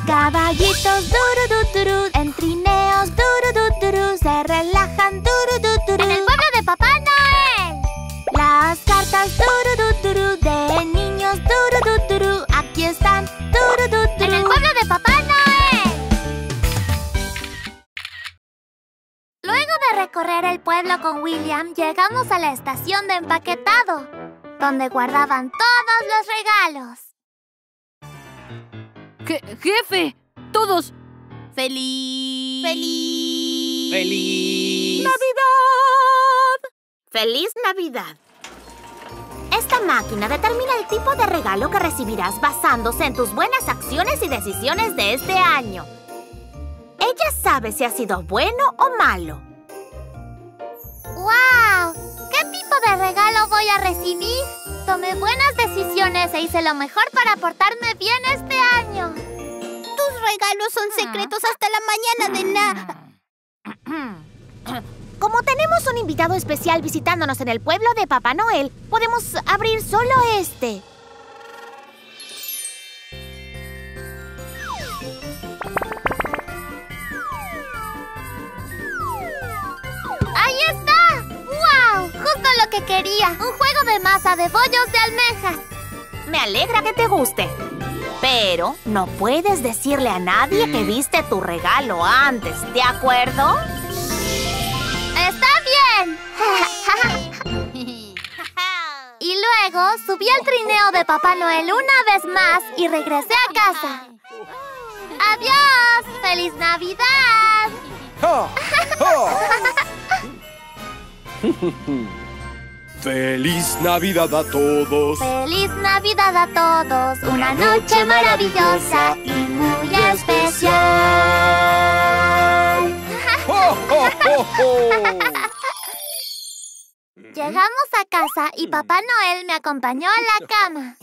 Caballitos duruduturu, en trineos duruduturu, se relajan duruduturu. En el pueblo de Papá Noel. Las cartas duruduturu, de recorrer el pueblo con William, llegamos a la estación de empaquetado, donde guardaban todos los regalos. Je- jefe, todos. ¡Feliz! ¡Feliz! ¡Feliz! ¡Navidad! ¡Feliz Navidad! Esta máquina determina el tipo de regalo que recibirás basándose en tus buenas acciones y decisiones de este año. Ella sabe si ha sido bueno o malo. Regalo voy a recibir? Tomé buenas decisiones e hice lo mejor para portarme bien este año. Tus regalos son secretos hasta la mañana de na... Como tenemos un invitado especial visitándonos en el pueblo de Papá Noel, podemos abrir solo este. Justo lo que quería. Un juego de masa de bollos de almejas. Me alegra que te guste. Pero no puedes decirle a nadie que viste tu regalo antes, ¿de acuerdo? ¡Está bien! y luego subí al trineo de Papá Noel una vez más y regresé a casa. ¡Adiós! ¡Feliz Navidad! ¡Feliz Navidad a todos! ¡Feliz Navidad a todos! ¡Una noche maravillosa y muy especial! Llegamos a casa y Papá Noel me acompañó a la cama.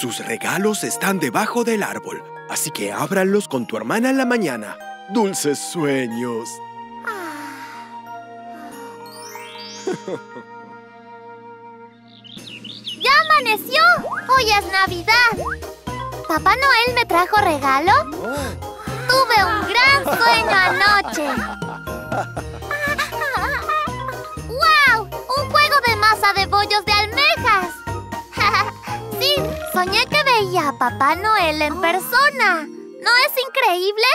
Sus regalos están debajo del árbol, así que ábranlos con tu hermana en la mañana. ¡Dulces sueños! ¡Ya amaneció! ¡Hoy es Navidad! ¿Papá Noel me trajo regalo? Tuve un gran sueño anoche. ¡Wow! ¡Un juego de masa de bollos de almejas! sí, soñé que veía a Papá Noel en persona. ¿No es increíble?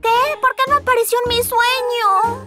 ¿Qué? ¿Por qué no apareció en mi sueño?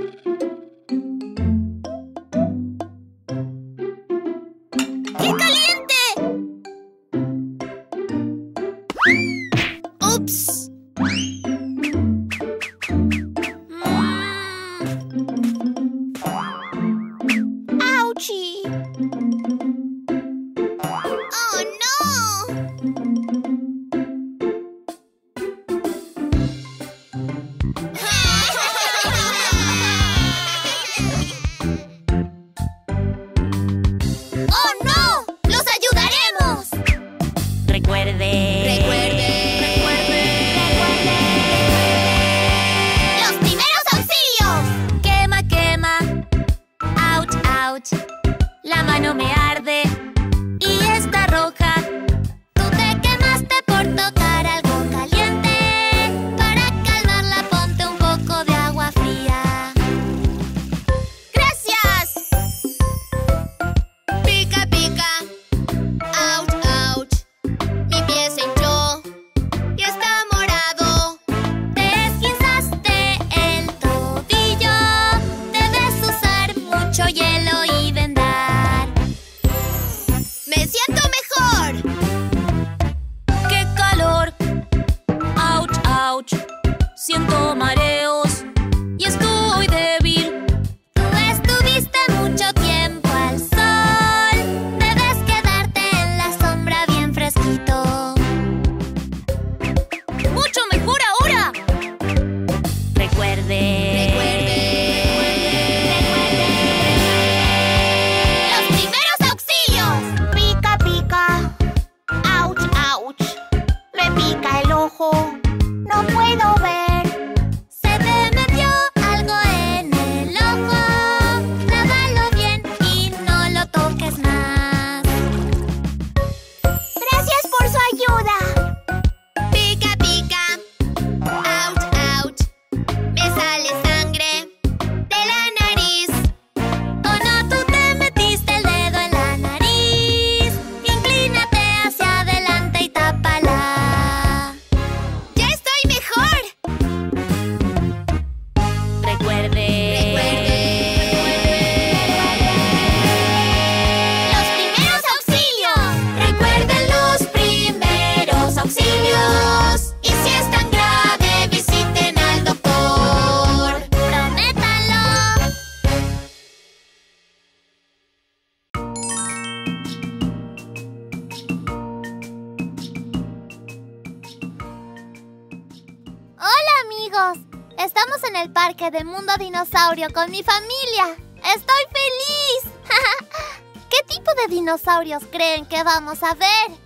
Dinosaurio con mi familia. ¡Estoy feliz! ¿Qué tipo de dinosaurios creen que vamos a ver?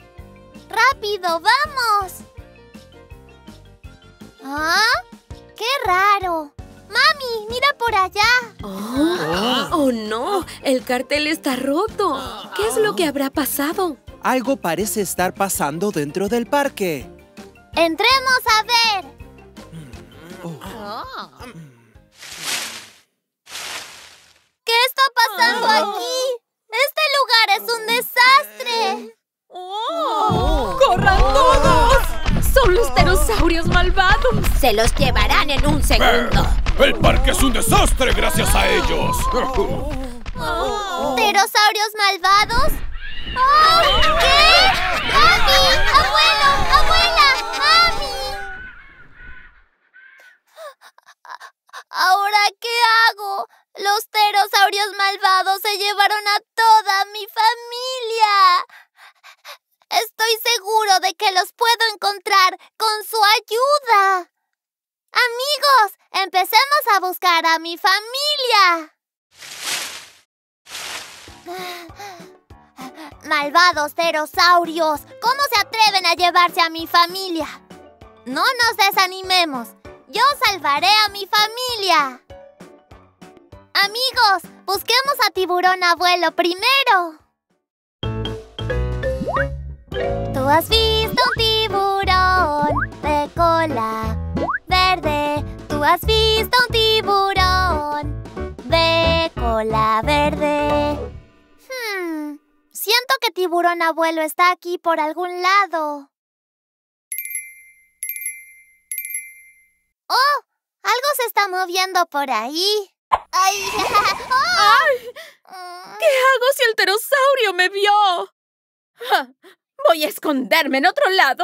¡Rápido, vamos! ¿Ah? ¡Qué raro! ¡Mami, mira por allá! Oh, oh, no, el cartel está roto. ¿Qué es lo que habrá pasado? Algo parece estar pasando dentro del parque. ¡Entremos los llevarán en un segundo. El parque es un desastre gracias a ellos. ¿Pterosaurios malvados? ¡Ay! ¿Qué? ¡Mami! ¡Abuelo! ¡Abuela! ¡Mami! ¿Ahora qué hago? Los pterosaurios malvados se llevaron a toda mi familia. Estoy seguro de que los puedo encontrar con su ayuda. Amigos, empecemos a buscar a mi familia. Malvados pterosaurios, ¿cómo se atreven a llevarse a mi familia? No nos desanimemos. Yo salvaré a mi familia. Amigos, busquemos a tiburón abuelo primero. ¿Tú has visto un tiburón de cola ¿Tú has visto un tiburón de cola verde? Hmm, siento que tiburón abuelo está aquí por algún lado. ¡Oh! Algo se está moviendo por ahí. ¡Ay! ¡Ay! ¿Qué hago si el pterosaurio me vio? Ja, Voy a esconderme en otro lado.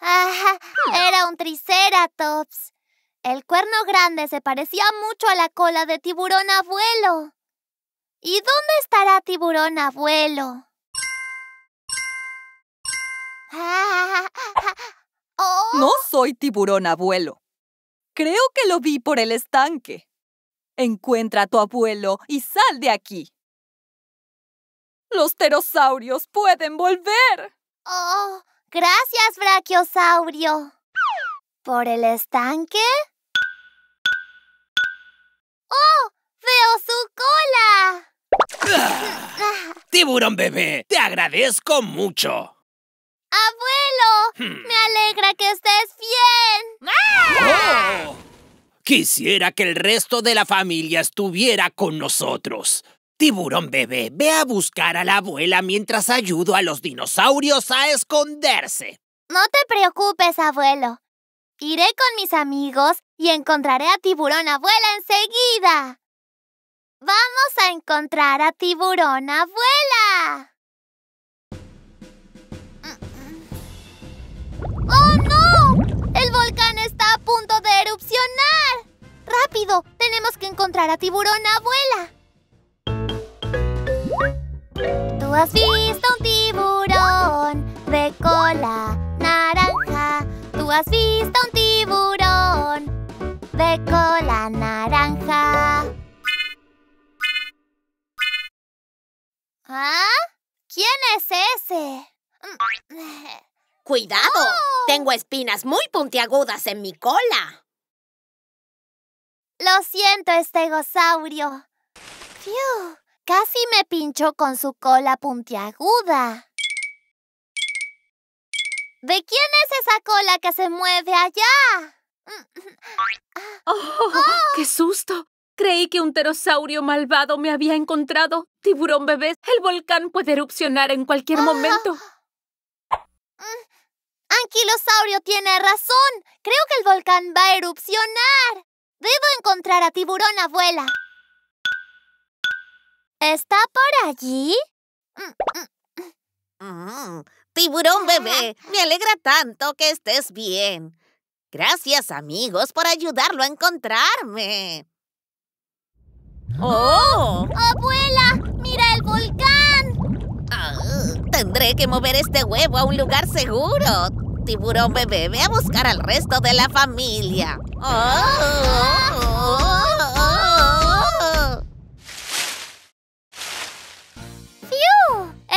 Ah, era un triceratops. El cuerno grande se parecía mucho a la cola de tiburón abuelo. ¿Y dónde estará tiburón abuelo? Ah, oh. No soy tiburón abuelo. Creo que lo vi por el estanque. Encuentra a tu abuelo y sal de aquí. Los pterosaurios pueden volver. Oh, gracias, brachiosaurio. ¿Por el estanque? ¡Oh! ¡Veo su cola! Tiburón bebé, te agradezco mucho. ¡Abuelo! Hmm. Me alegra que estés bien. Oh. Quisiera que el resto de la familia estuviera con nosotros. Tiburón bebé, ve a buscar a la abuela mientras ayudo a los dinosaurios a esconderse. No te preocupes, abuelo. Iré con mis amigos y encontraré a Tiburón Abuela enseguida. Vamos a encontrar a Tiburón Abuela. ¡Oh, no! El volcán está a punto de erupcionar. ¡Rápido! Tenemos que encontrar a Tiburón Abuela. ¿Tú has visto un tiburón de cola naranja? ¿Tú has visto un tiburón de cola naranja? ¿Ah? ¿Quién es ese? ¡Cuidado! Tengo espinas muy puntiagudas en mi cola. Lo siento, estegosaurio. ¡Fiu! Casi me pinchó con su cola puntiaguda. ¿De quién es esa cola que se mueve allá? ¡Oh! ¡Qué susto! Creí que un pterosaurio malvado me había encontrado. Tiburón bebé, el volcán puede erupcionar en cualquier momento. Anquilosaurio tiene razón. Creo que el volcán va a erupcionar. Debo encontrar a Tiburón Abuela. ¿Está por allí? Mm, tiburón bebé, me alegra tanto que estés bien. Gracias, amigos, por ayudarlo a encontrarme. ¡Oh! ¡Abuela! ¡Mira el volcán! Ah, tendré que mover este huevo a un lugar seguro. tiburón bebé, ve a buscar al resto de la familia. ¡Fiu!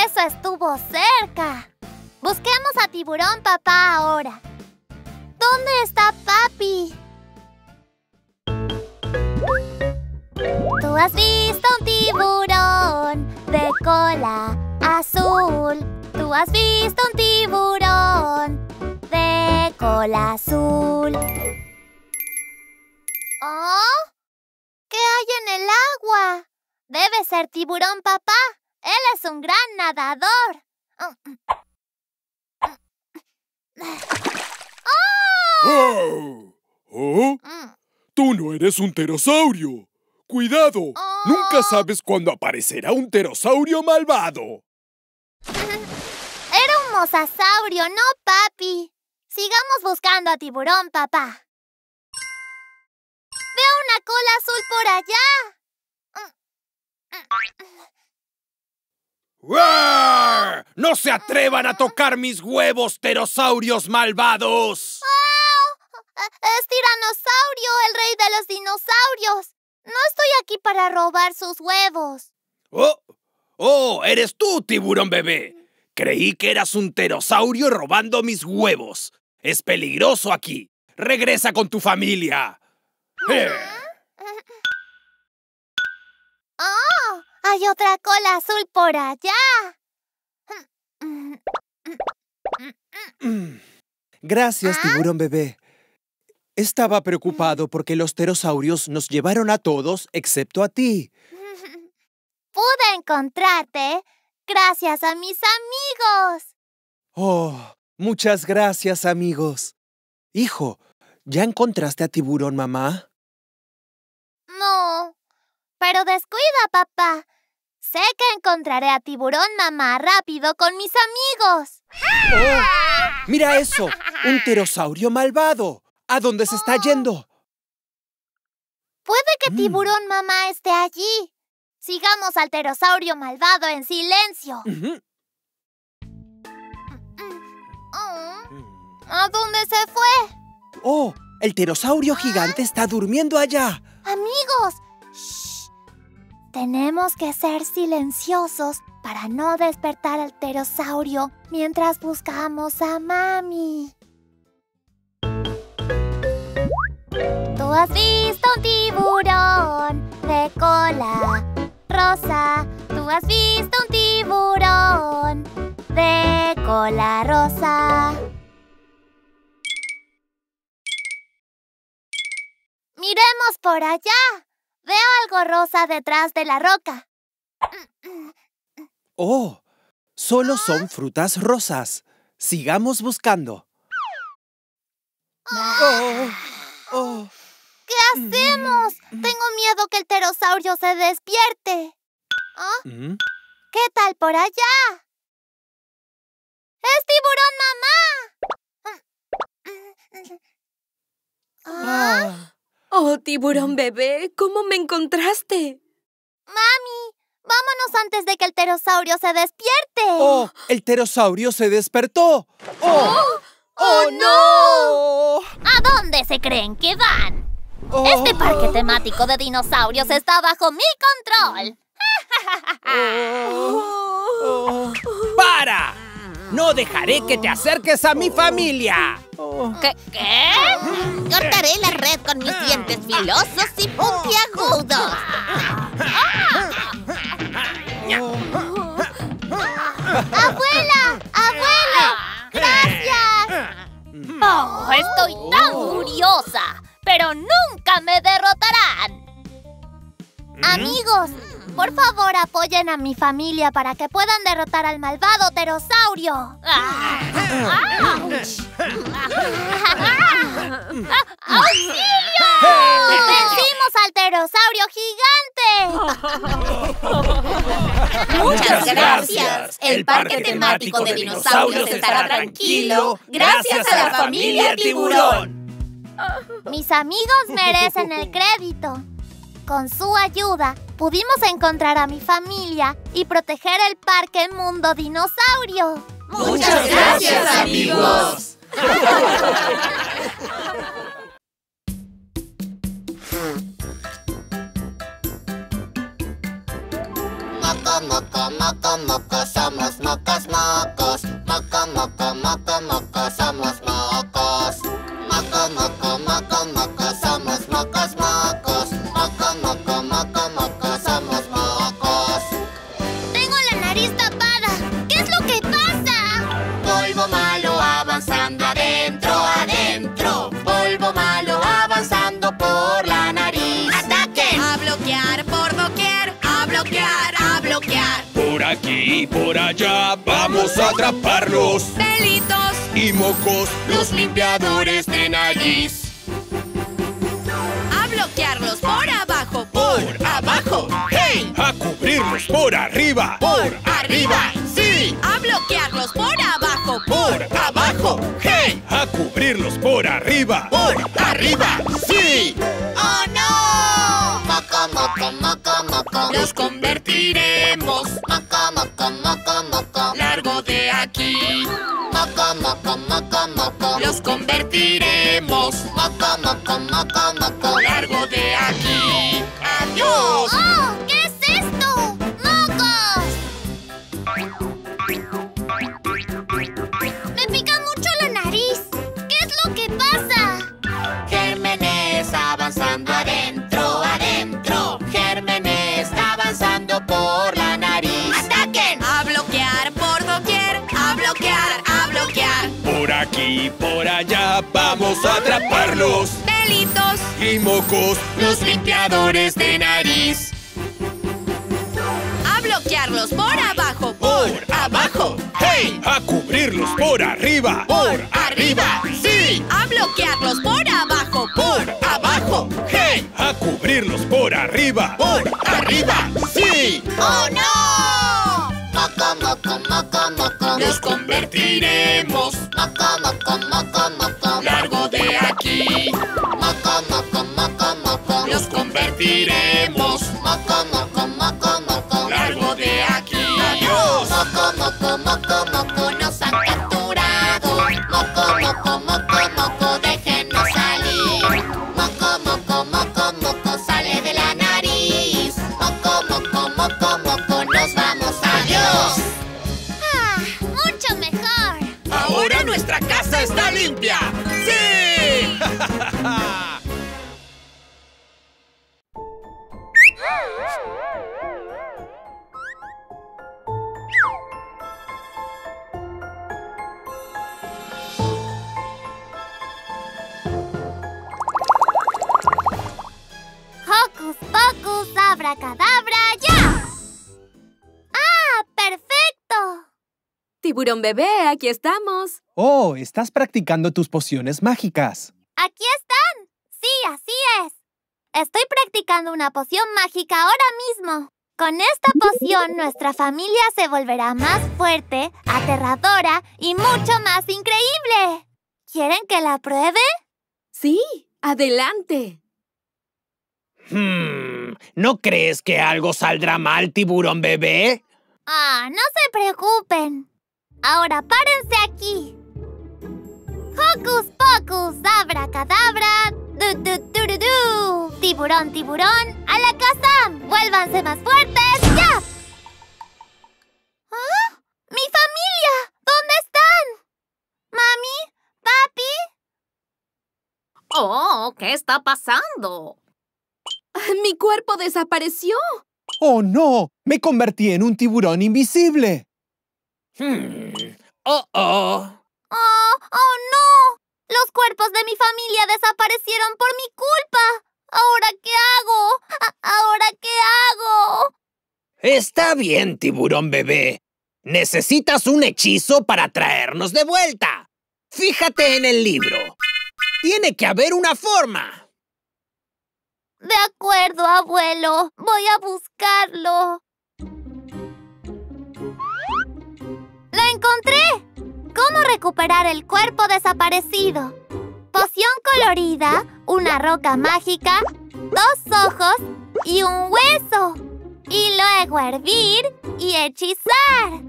Eso estuvo cerca. Busquemos a tiburón papá ahora. ¿Dónde está papi? ¿Tú has visto un tiburón de cola azul? ¿Tú has visto un tiburón de cola azul? ¿Oh? ¿Qué hay en el agua? Debe ser tiburón papá. Él es un gran nadador. ¡Oh! ¿Oh? Tú no eres un pterosaurio. ¡Cuidado! Nunca sabes cuándo aparecerá un pterosaurio malvado. Era un mosasaurio, no papi. Sigamos buscando a tiburón, papá. Veo una cola azul por allá. ¡No se atrevan a tocar mis huevos, pterosaurios malvados! Es Tiranosaurio, el rey de los dinosaurios. No estoy aquí para robar sus huevos. ¡Oh! ¡Oh! ¡Eres tú, tiburón bebé! Creí que eras un pterosaurio robando mis huevos. Es peligroso aquí. Regresa con tu familia. Eh. Hay otra cola azul por allá. Gracias, tiburón bebé. Estaba preocupado porque los pterosaurios nos llevaron a todos excepto a ti. Pude encontrarte gracias a mis amigos. Oh, muchas gracias, amigos. Hijo, ¿ya encontraste a tiburón mamá? No, pero descuida, papá. Sé que encontraré a tiburón mamá rápido con mis amigos. Oh, mira eso, un pterosaurio malvado. ¿A dónde se está yendo? Puede que tiburón mamá esté allí. Sigamos al pterosaurio malvado en silencio. ¿A dónde se fue? Oh, el pterosaurio gigante está durmiendo allá. Amigos, shh. Tenemos que ser silenciosos para no despertar al pterosaurio mientras buscamos a mami. ¿Tú has visto un tiburón de cola rosa? ¿Tú has visto un tiburón de cola rosa? Miremos por allá. Veo algo rosa detrás de la roca. Oh, solo son frutas rosas. Sigamos buscando. Oh, oh. ¿Qué hacemos? Tengo miedo que el pterosaurio se despierte. ¿Ah? ¿Mm? ¿Qué tal por allá? ¡Es tiburón mamá! Ah. Oh, tiburón bebé, ¿cómo me encontraste? Mami, vámonos antes de que el pterosaurio se despierte. Oh, el pterosaurio se despertó. Oh, ¡Oh, no! ¿A dónde se creen que van? Oh. Este parque temático de dinosaurios está bajo mi control. ¡Para! No dejaré que te acerques a mi familia. ¿Qué? ¿Qué? Cortaré la red con mis dientes filosos y puntiagudos. ¡Abuela! ¡Abuelo! ¡Gracias! Oh, estoy tan furiosa, pero nunca me derrotarán. Amigos, por favor apoyen a mi familia para que puedan derrotar al malvado pterosaurio. ¡Auxilio! ¡Vencimos al pterosaurio gigante! Muchas gracias. El parque temático de dinosaurios estará tranquilo gracias a la familia tiburón. Mis amigos merecen el crédito. Con su ayuda, pudimos encontrar a mi familia y proteger el Parque Mundo Dinosaurio. Muchas gracias, amigos. Moco, moco, moco, moco, somos mocos, mocos. Moco, moco, moco, moco, somos mocos. Aquí y por allá vamos a atraparlos. Pelitos. Y mocos, Los limpiadores de nariz. A bloquearlos por abajo. Por abajo, hey. a cubrirlos por arriba. Por arriba, sí. A bloquearlos por abajo. Por abajo, hey. A cubrirlos por arriba. Por arriba, sí. ¡Oh, no! Moco, moco, moco, moco. Los convertiremos. Aquí. Moco, moco, moco, moco. Los convertiremos. Moco, moco, moco, moco. Vamos a atraparlos. Pelitos. Y mocos, Los limpiadores de nariz. A bloquearlos por abajo. Por abajo, hey. a cubrirlos por arriba. Por arriba, sí. A bloquearlos por abajo. Por abajo, hey. A cubrirlos por arriba. Por arriba, sí. ¡Oh, no! Moco, moco, moco, moco. Los convertiremos. Moco, moco, moco. Los convertiremos. Moco, moco, moco, moco. Largo de aquí. ¡Adiós! Moco, moco, moco, moco. Nos han capturado. Moco, moco, moco, moco. Déjenos salir. Moco, moco, moco, moco. Sale de la nariz. Moco, moco, moco, moco. Nos vamos. ¡Adiós! Ah, mucho mejor. Ahora nuestra casa está limpia. Pocus, abracadabra, ya. ¡Ah! ¡Perfecto! Tiburón bebé, aquí estamos. Oh, estás practicando tus pociones mágicas. ¡Aquí están! Sí, así es. Estoy practicando una poción mágica ahora mismo. Con esta poción nuestra familia se volverá más fuerte, aterradora y mucho más increíble. ¿Quieren que la pruebe? Sí, adelante. Hmm, ¿No crees que algo saldrá mal, tiburón bebé? Ah, no se preocupen. Ahora párense aquí. Hocus pocus, abracadabra, du du du du du. Tiburón, tiburón, a la casa. Vuélvanse más fuertes, ya. ¿Ah? ¡Mi familia! ¿Dónde están? ¿Mami? ¿Papi? Oh, ¿qué está pasando? Mi cuerpo desapareció. ¡Oh, no! Me convertí en un tiburón invisible. Hmm. Oh, oh. ¡Oh, oh no! Los cuerpos de mi familia desaparecieron por mi culpa. ¿Ahora qué hago? ¿Ahora qué hago? Está bien, tiburón bebé. Necesitas un hechizo para traernos de vuelta. Fíjate en el libro. Tiene que haber una forma. De acuerdo, abuelo. Voy a buscarlo. ¡Lo encontré! ¿Cómo recuperar el cuerpo desaparecido? Poción colorida, una roca mágica, dos ojos y un hueso. Y luego hervir y hechizar.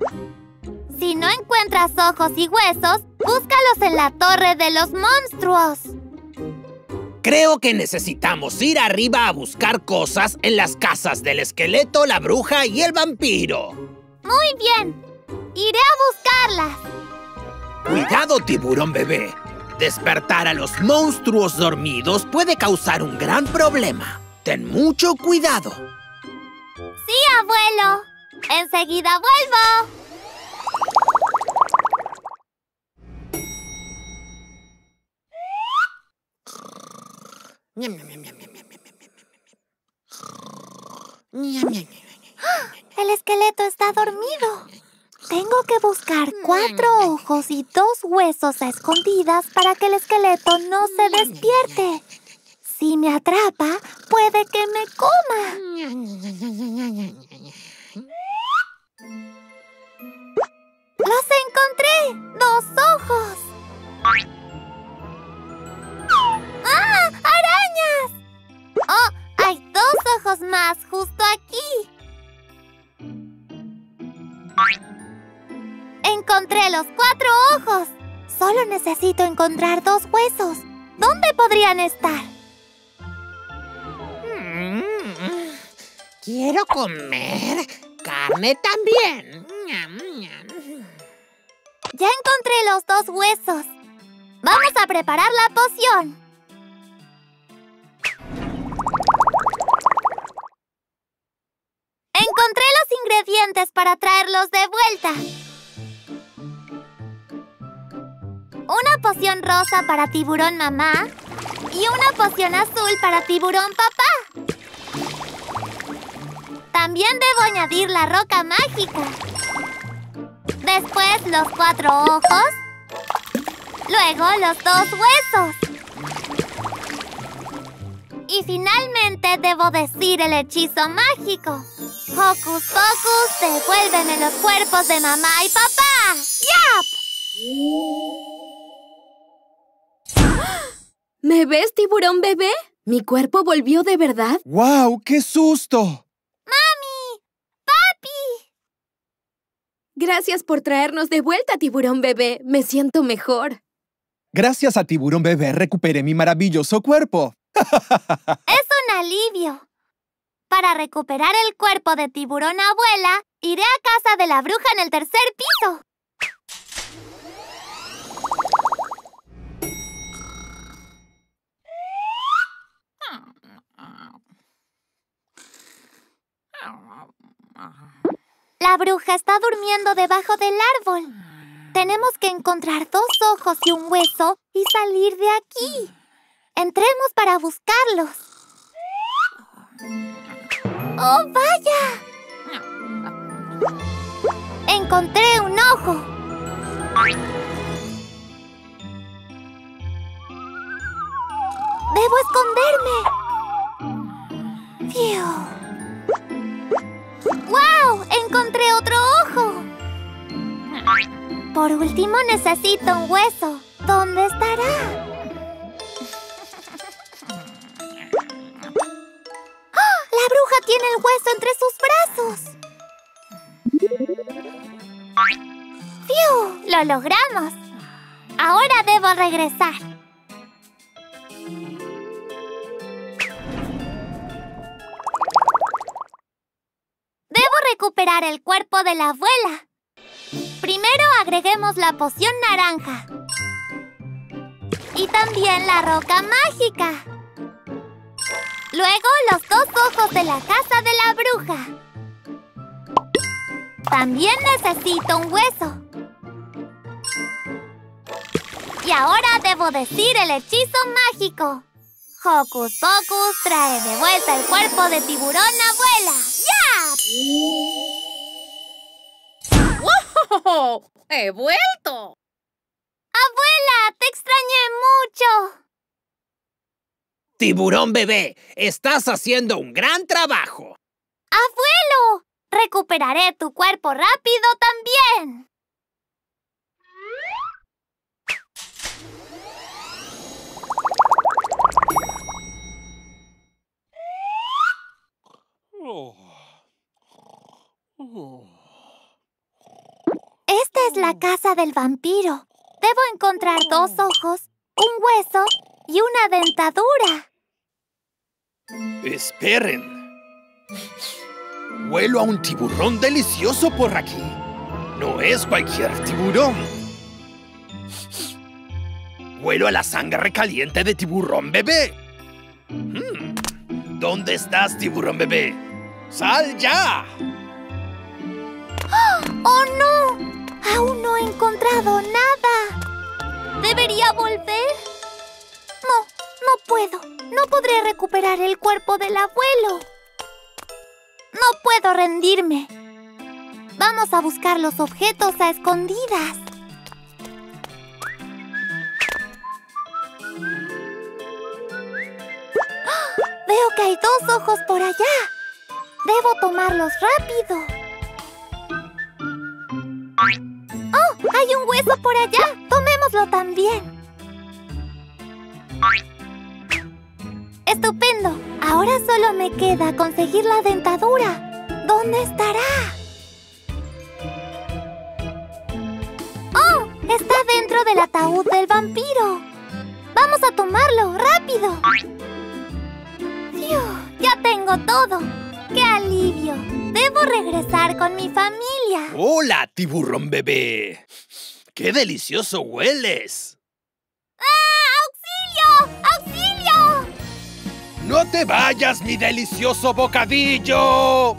Si no encuentras ojos y huesos, búscalos en la torre de los monstruos. Creo que necesitamos ir arriba a buscar cosas en las casas del esqueleto, la bruja y el vampiro. Muy bien. Iré a buscarlas. Cuidado, tiburón bebé. Despertar a los monstruos dormidos puede causar un gran problema. Ten mucho cuidado. Sí, abuelo. Enseguida vuelvo. El esqueleto está dormido. Tengo que buscar cuatro ojos y dos huesos a escondidas para que el esqueleto no se despierte. Si me atrapa, puede que me coma. ¡Los encontré! ¡Dos ojos! ¡Ah! ¡Oh! Hay dos ojos más justo aquí. Encontré los cuatro ojos. Solo necesito encontrar dos huesos. ¿Dónde podrían estar? Mm, Quiero comer carne también. Ya encontré los dos huesos. Vamos a preparar la poción. Ingredientes para traerlos de vuelta. Una poción rosa para tiburón mamá y una poción azul para tiburón papá. También debo añadir la roca mágica. Después los cuatro ojos. Luego los dos huesos. Y finalmente debo decir el hechizo mágico. Hocus Pocus, devuélveme los cuerpos de mamá y papá. ¡Yap! ¿Me ves, tiburón bebé? ¿Mi cuerpo volvió de verdad? ¡Guau! ¡Qué susto! ¡Mami! ¡Papi! Gracias por traernos de vuelta, tiburón bebé. Me siento mejor. Gracias a Tiburón Bebé recuperé mi maravilloso cuerpo. Es un alivio. Para recuperar el cuerpo de tiburón abuela, iré a casa de la bruja en el tercer piso. La bruja está durmiendo debajo del árbol. Tenemos que encontrar dos ojos y un hueso y salir de aquí. Entremos para buscarlos. ¡Oh, vaya! Encontré un ojo. Debo esconderme. ¡Fiu! ¡Wow! Encontré otro ojo. Por último necesito un hueso. ¿Dónde estará? Tiene el hueso entre sus brazos. ¡Fiu! ¡Lo logramos! Ahora debo regresar. Debo recuperar el cuerpo de la abuela. Primero agreguemos la poción naranja. Y también la roca mágica. Luego los dos ojos de la casa de la bruja. También necesito un hueso. Y ahora debo decir el hechizo mágico. Hocus Pocus trae de vuelta el cuerpo de tiburón abuela. ¡Ya! ¡Wow! ¡He vuelto! ¡Abuela! ¡Te extrañé mucho! Tiburón bebé, estás haciendo un gran trabajo. ¡Abuelo! Recuperaré tu cuerpo rápido también. Este es la casa del vampiro. Debo encontrar dos ojos, un hueso y una dentadura. Esperen. Huelo a un tiburón delicioso por aquí. No es cualquier tiburón. Huelo a la sangre caliente de tiburón bebé. Hmm. ¿Dónde estás, tiburón bebé? ¡Sal ya! ¡Oh, no! Aún no he encontrado nada. ¿Debería volver? No, puedo. No podré recuperar el cuerpo del abuelo. No puedo rendirme. Vamos a buscar los objetos a escondidas. ¡Ah! Veo que hay dos ojos por allá. Debo tomarlos rápido. ¡Oh! Hay un hueso por allá. Tomémoslo también. ¡Estupendo! Ahora solo me queda conseguir la dentadura. ¿Dónde estará? ¡Oh! Está dentro del ataúd del vampiro. ¡Vamos a tomarlo! ¡Rápido! ¡Fiu! ¡Ya tengo todo! ¡Qué alivio! Debo regresar con mi familia. ¡Hola, tiburón bebé! ¡Qué delicioso hueles! ¡Ah! ¡Auxilio! ¡Auxilio! ¡No te vayas, mi delicioso bocadillo!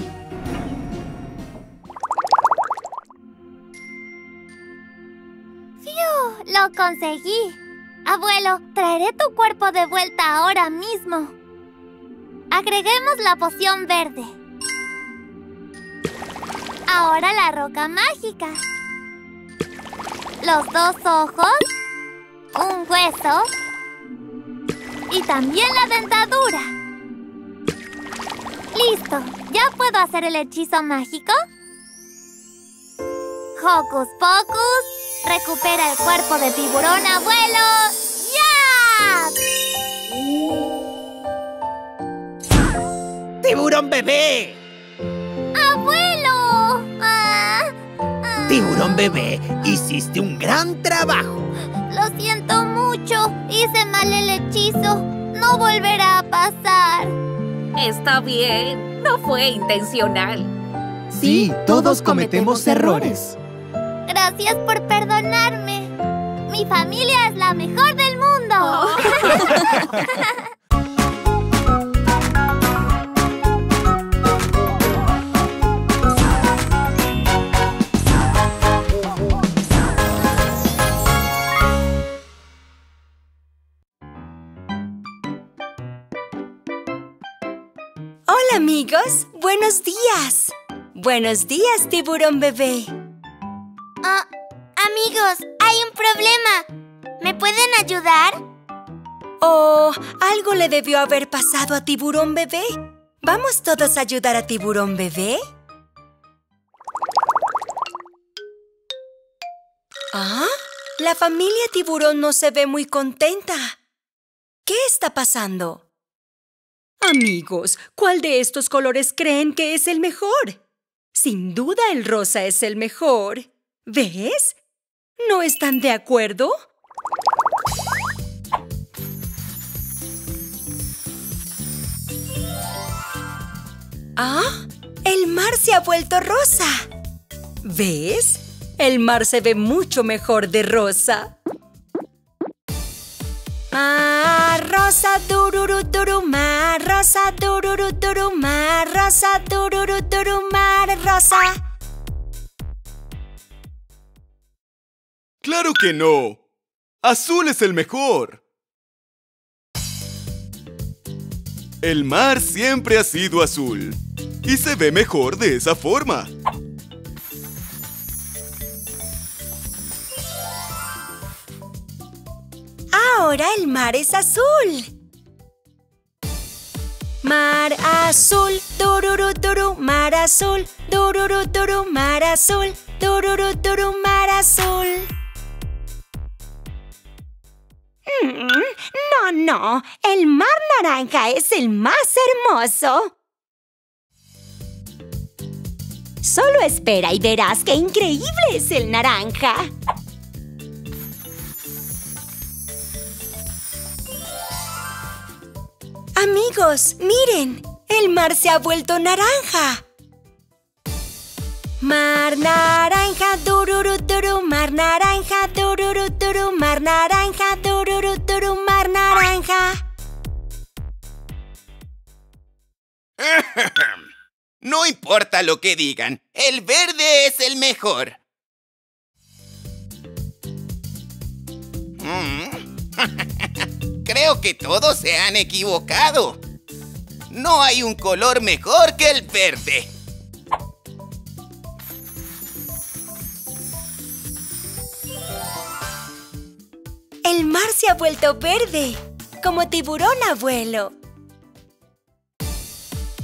¡Fiu! ¡Lo conseguí! Abuelo, traeré tu cuerpo de vuelta ahora mismo. Agreguemos la poción verde. Ahora la roca mágica. Los dos ojos. Un hueso. Y también la dentadura. ¡Listo! ¿Ya puedo hacer el hechizo mágico? Hocus Pocus, recupera el cuerpo de tiburón abuelo. ¡Ya! ¡Tiburón bebé! ¡Abuelo! Ah, Tiburón bebé, hiciste un gran trabajo. Lo siento mucho. Hice mal el hechizo. No volverá a pasar. Está bien. No fue intencional. Sí, todos cometemos errores. Gracias por perdonarme. Mi familia es la mejor del mundo. Hola amigos, buenos días. Buenos días, tiburón bebé. Ah, amigos, hay un problema. ¿Me pueden ayudar? Oh, algo le debió haber pasado a tiburón bebé. ¿Vamos todos a ayudar a tiburón bebé? ¿Ah? La familia tiburón no se ve muy contenta. ¿Qué está pasando? Amigos, ¿cuál de estos colores creen que es el mejor? Sin duda el rosa es el mejor. ¿Ves? ¿No están de acuerdo? ¡Ah! El mar se ha vuelto rosa. ¿Ves? El mar se ve mucho mejor de rosa. Mar rosa dururu duru mar rosa dururu duru mar rosa dururu duru mar rosa. ¡Claro que no! ¡Azul es el mejor! El mar siempre ha sido azul. Y se ve mejor de esa forma. Ahora el mar es azul. Mar azul, dururu duru, mar azul, dururu duru, mar azul, dururu duru, mar azul. Mm, no, no, el mar naranja es el más hermoso. Solo espera y verás qué increíble es el naranja. Amigos, miren, el mar se ha vuelto naranja. Mar naranja, dururu, duru, mar naranja, dururu, duru, mar naranja, dururu, duru, mar naranja. No importa lo que digan, el verde es el mejor. Creo que todos se han equivocado. No hay un color mejor que el verde. El mar se ha vuelto verde, como tiburón abuelo.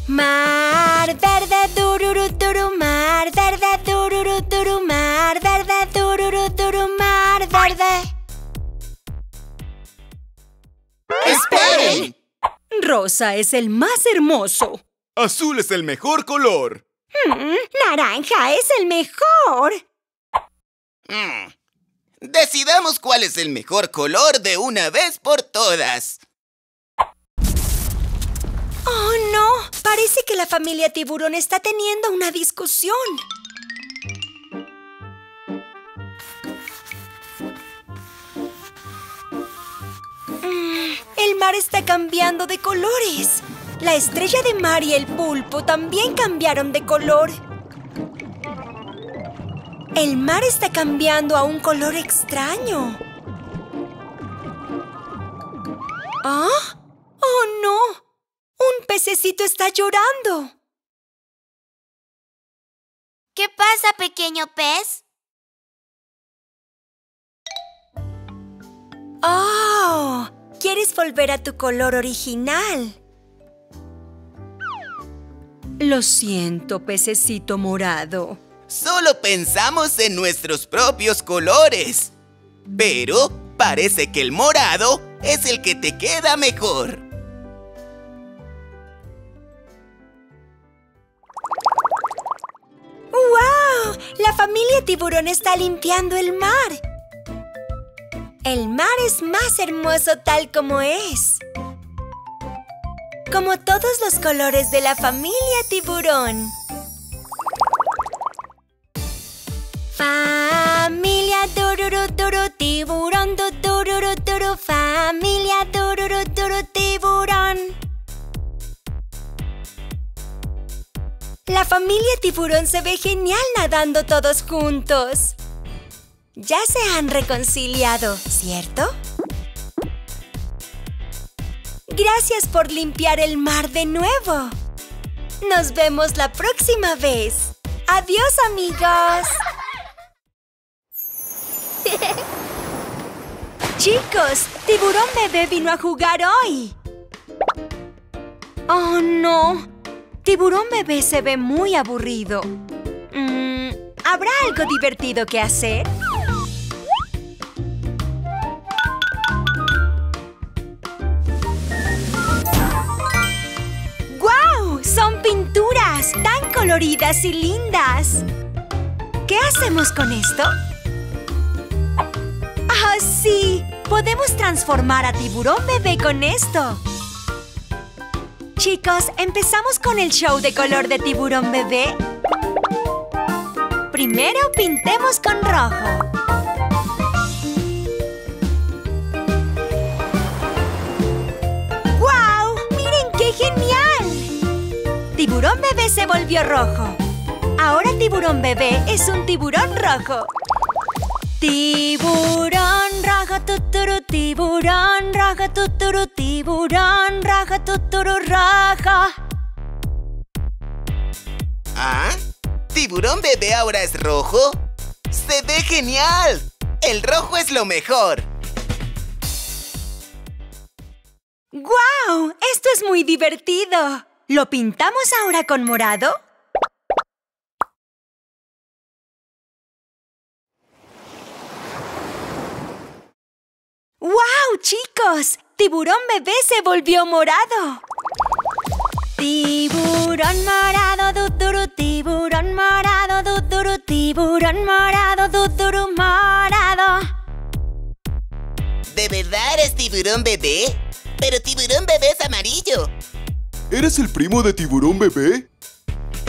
Mar verde, dururu, duru, mar verde, dururu, duru, mar verde, dururu, duru, mar verde. ¡Esperen! Rosa es el más hermoso. Azul es el mejor color. Mm, naranja es el mejor. Mm. Decidamos cuál es el mejor color de una vez por todas. Oh, no. Parece que la familia tiburón está teniendo una discusión. El mar está cambiando de colores. La estrella de mar y el pulpo también cambiaron de color. El mar está cambiando a un color extraño. ¿Ah? ¡Oh, no! ¡Un pececito está llorando! ¿Qué pasa, pequeño pez? ¡Oh! ¿Quieres volver a tu color original? Lo siento, pececito morado. Solo pensamos en nuestros propios colores. Pero parece que el morado es el que te queda mejor. ¡Wow! La familia tiburón está limpiando el mar. El mar es más hermoso tal como es. Como todos los colores de la familia tiburón. Familia dururu duru tiburón du dururu duru familia dururu duru tiburón. La familia tiburón se ve genial nadando todos juntos. Ya se han reconciliado, ¿cierto? Gracias por limpiar el mar de nuevo. Nos vemos la próxima vez. Adiós, amigos. Chicos, Tiburón Bebé vino a jugar hoy. Oh, no. Tiburón Bebé se ve muy aburrido. Mm, ¿Habrá algo divertido que hacer? Tan coloridas y lindas. ¿Qué hacemos con esto? ¡Ah, sí! Podemos transformar a tiburón bebé con esto. Chicos, ¿empezamos con el show de color de tiburón bebé? Primero pintemos con rojo. Tiburón bebé se volvió rojo. Ahora tiburón bebé es un tiburón rojo. Tiburón rojo, tuturu, tiburón rojo, tuturu, tiburón rojo, tuturu, rojo. ¿Ah? ¿Tiburón bebé ahora es rojo? ¡Se ve genial! El rojo es lo mejor. ¡Guau! Esto es muy divertido. ¿Lo pintamos ahora con morado? ¡Wow, chicos! Tiburón bebé se volvió morado. Tiburón morado, duduru, tiburón morado, duduru, tiburón morado, duduru, morado. ¿De verdad eres tiburón bebé? Pero tiburón bebé es amarillo. ¿Eres el primo de tiburón bebé?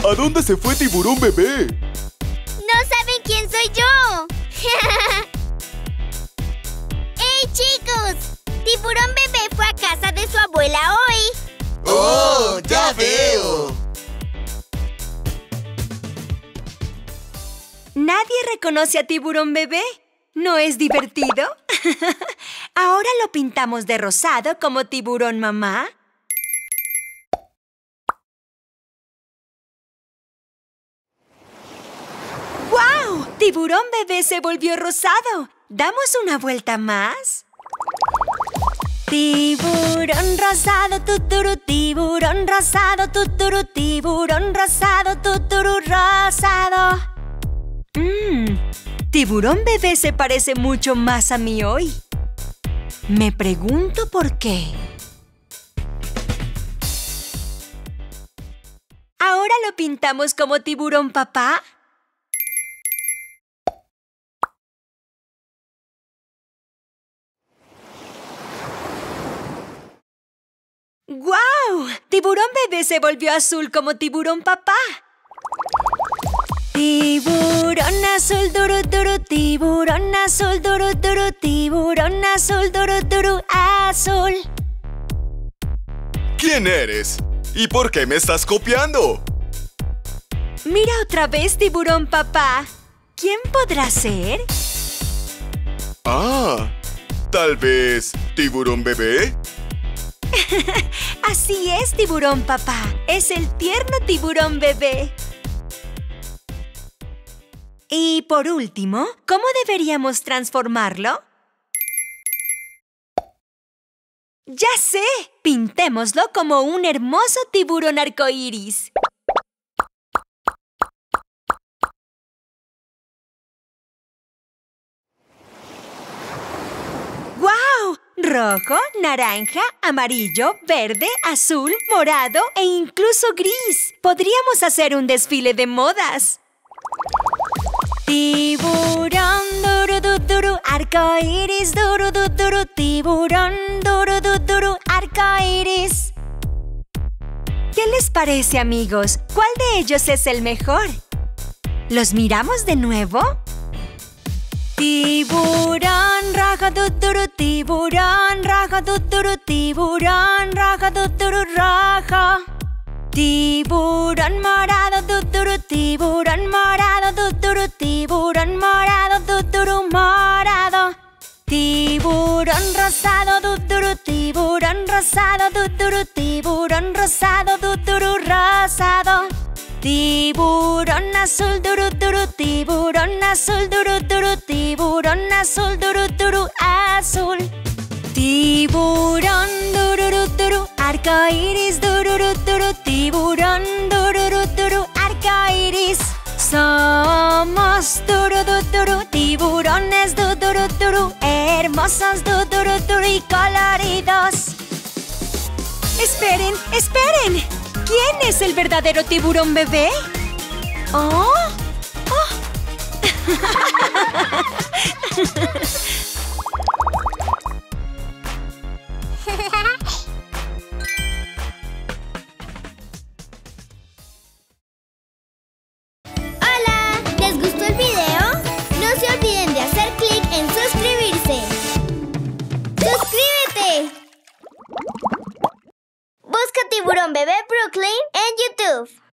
¿A dónde se fue tiburón bebé? ¿No saben quién soy yo? ¡Hey, chicos! Tiburón bebé fue a casa de su abuela hoy. ¡Oh, ya veo! Nadie reconoce a tiburón bebé. ¿No es divertido? Ahora lo pintamos de rosado como tiburón mamá. ¡Guau! Tiburón bebé se volvió rosado. ¿Damos una vuelta más? Tiburón rosado, tuturu, tiburón rosado, tuturu, tiburón rosado, tuturu, rosado. Mmm, tiburón bebé se parece mucho más a mí hoy. Me pregunto por qué. ¿Ahora lo pintamos como tiburón papá? ¡Guau! Tiburón bebé se volvió azul como tiburón papá. Tiburón azul, duru, duru, tiburón azul, duru, duru, tiburón azul, duru, duru, azul. ¿Quién eres? ¿Y por qué me estás copiando? Mira otra vez, tiburón papá. ¿Quién podrá ser? Ah, tal vez tiburón bebé. Así es, tiburón papá. Es el tierno tiburón bebé. Y por último, ¿cómo deberíamos transformarlo? ¡Ya sé! Pintémoslo como un hermoso tiburón arcoíris. ¡Guau! Rojo, naranja, amarillo, verde, azul, morado e incluso gris. Podríamos hacer un desfile de modas. Tiburón, duru, du, duru, arco iris, duru, du, duru, tiburón, duru, du, duru, arco iris. ¿Qué les parece, amigos? ¿Cuál de ellos es el mejor? ¿Los miramos de nuevo? Tiburón rojo, du, duru, tiburón rojo, du, duru, tiburón rojo, du, duru, rojo. Tiburón morado, duduru, tiburón morado, duduru, tiburón morado, duduru, morado. Tiburón rosado, duduru, tiburón rosado, duduru, tiburón rosado, duduru, rosado. Tiburón azul, duru, duru, tiburón azul, duru, duru, tiburón azul, duru, duru, azul. Tiburón, dururu, duru, arco iris, dururu, duru, tiburón, dururu, duru, arco iris. Somos duru, du, duru, tiburones, duru, duru, hermosos, duru, duru y coloridos. Esperen, esperen. ¿Quién es el verdadero tiburón bebé? Oh, oh. Busca Tiburón Bebé Brooklyn en YouTube.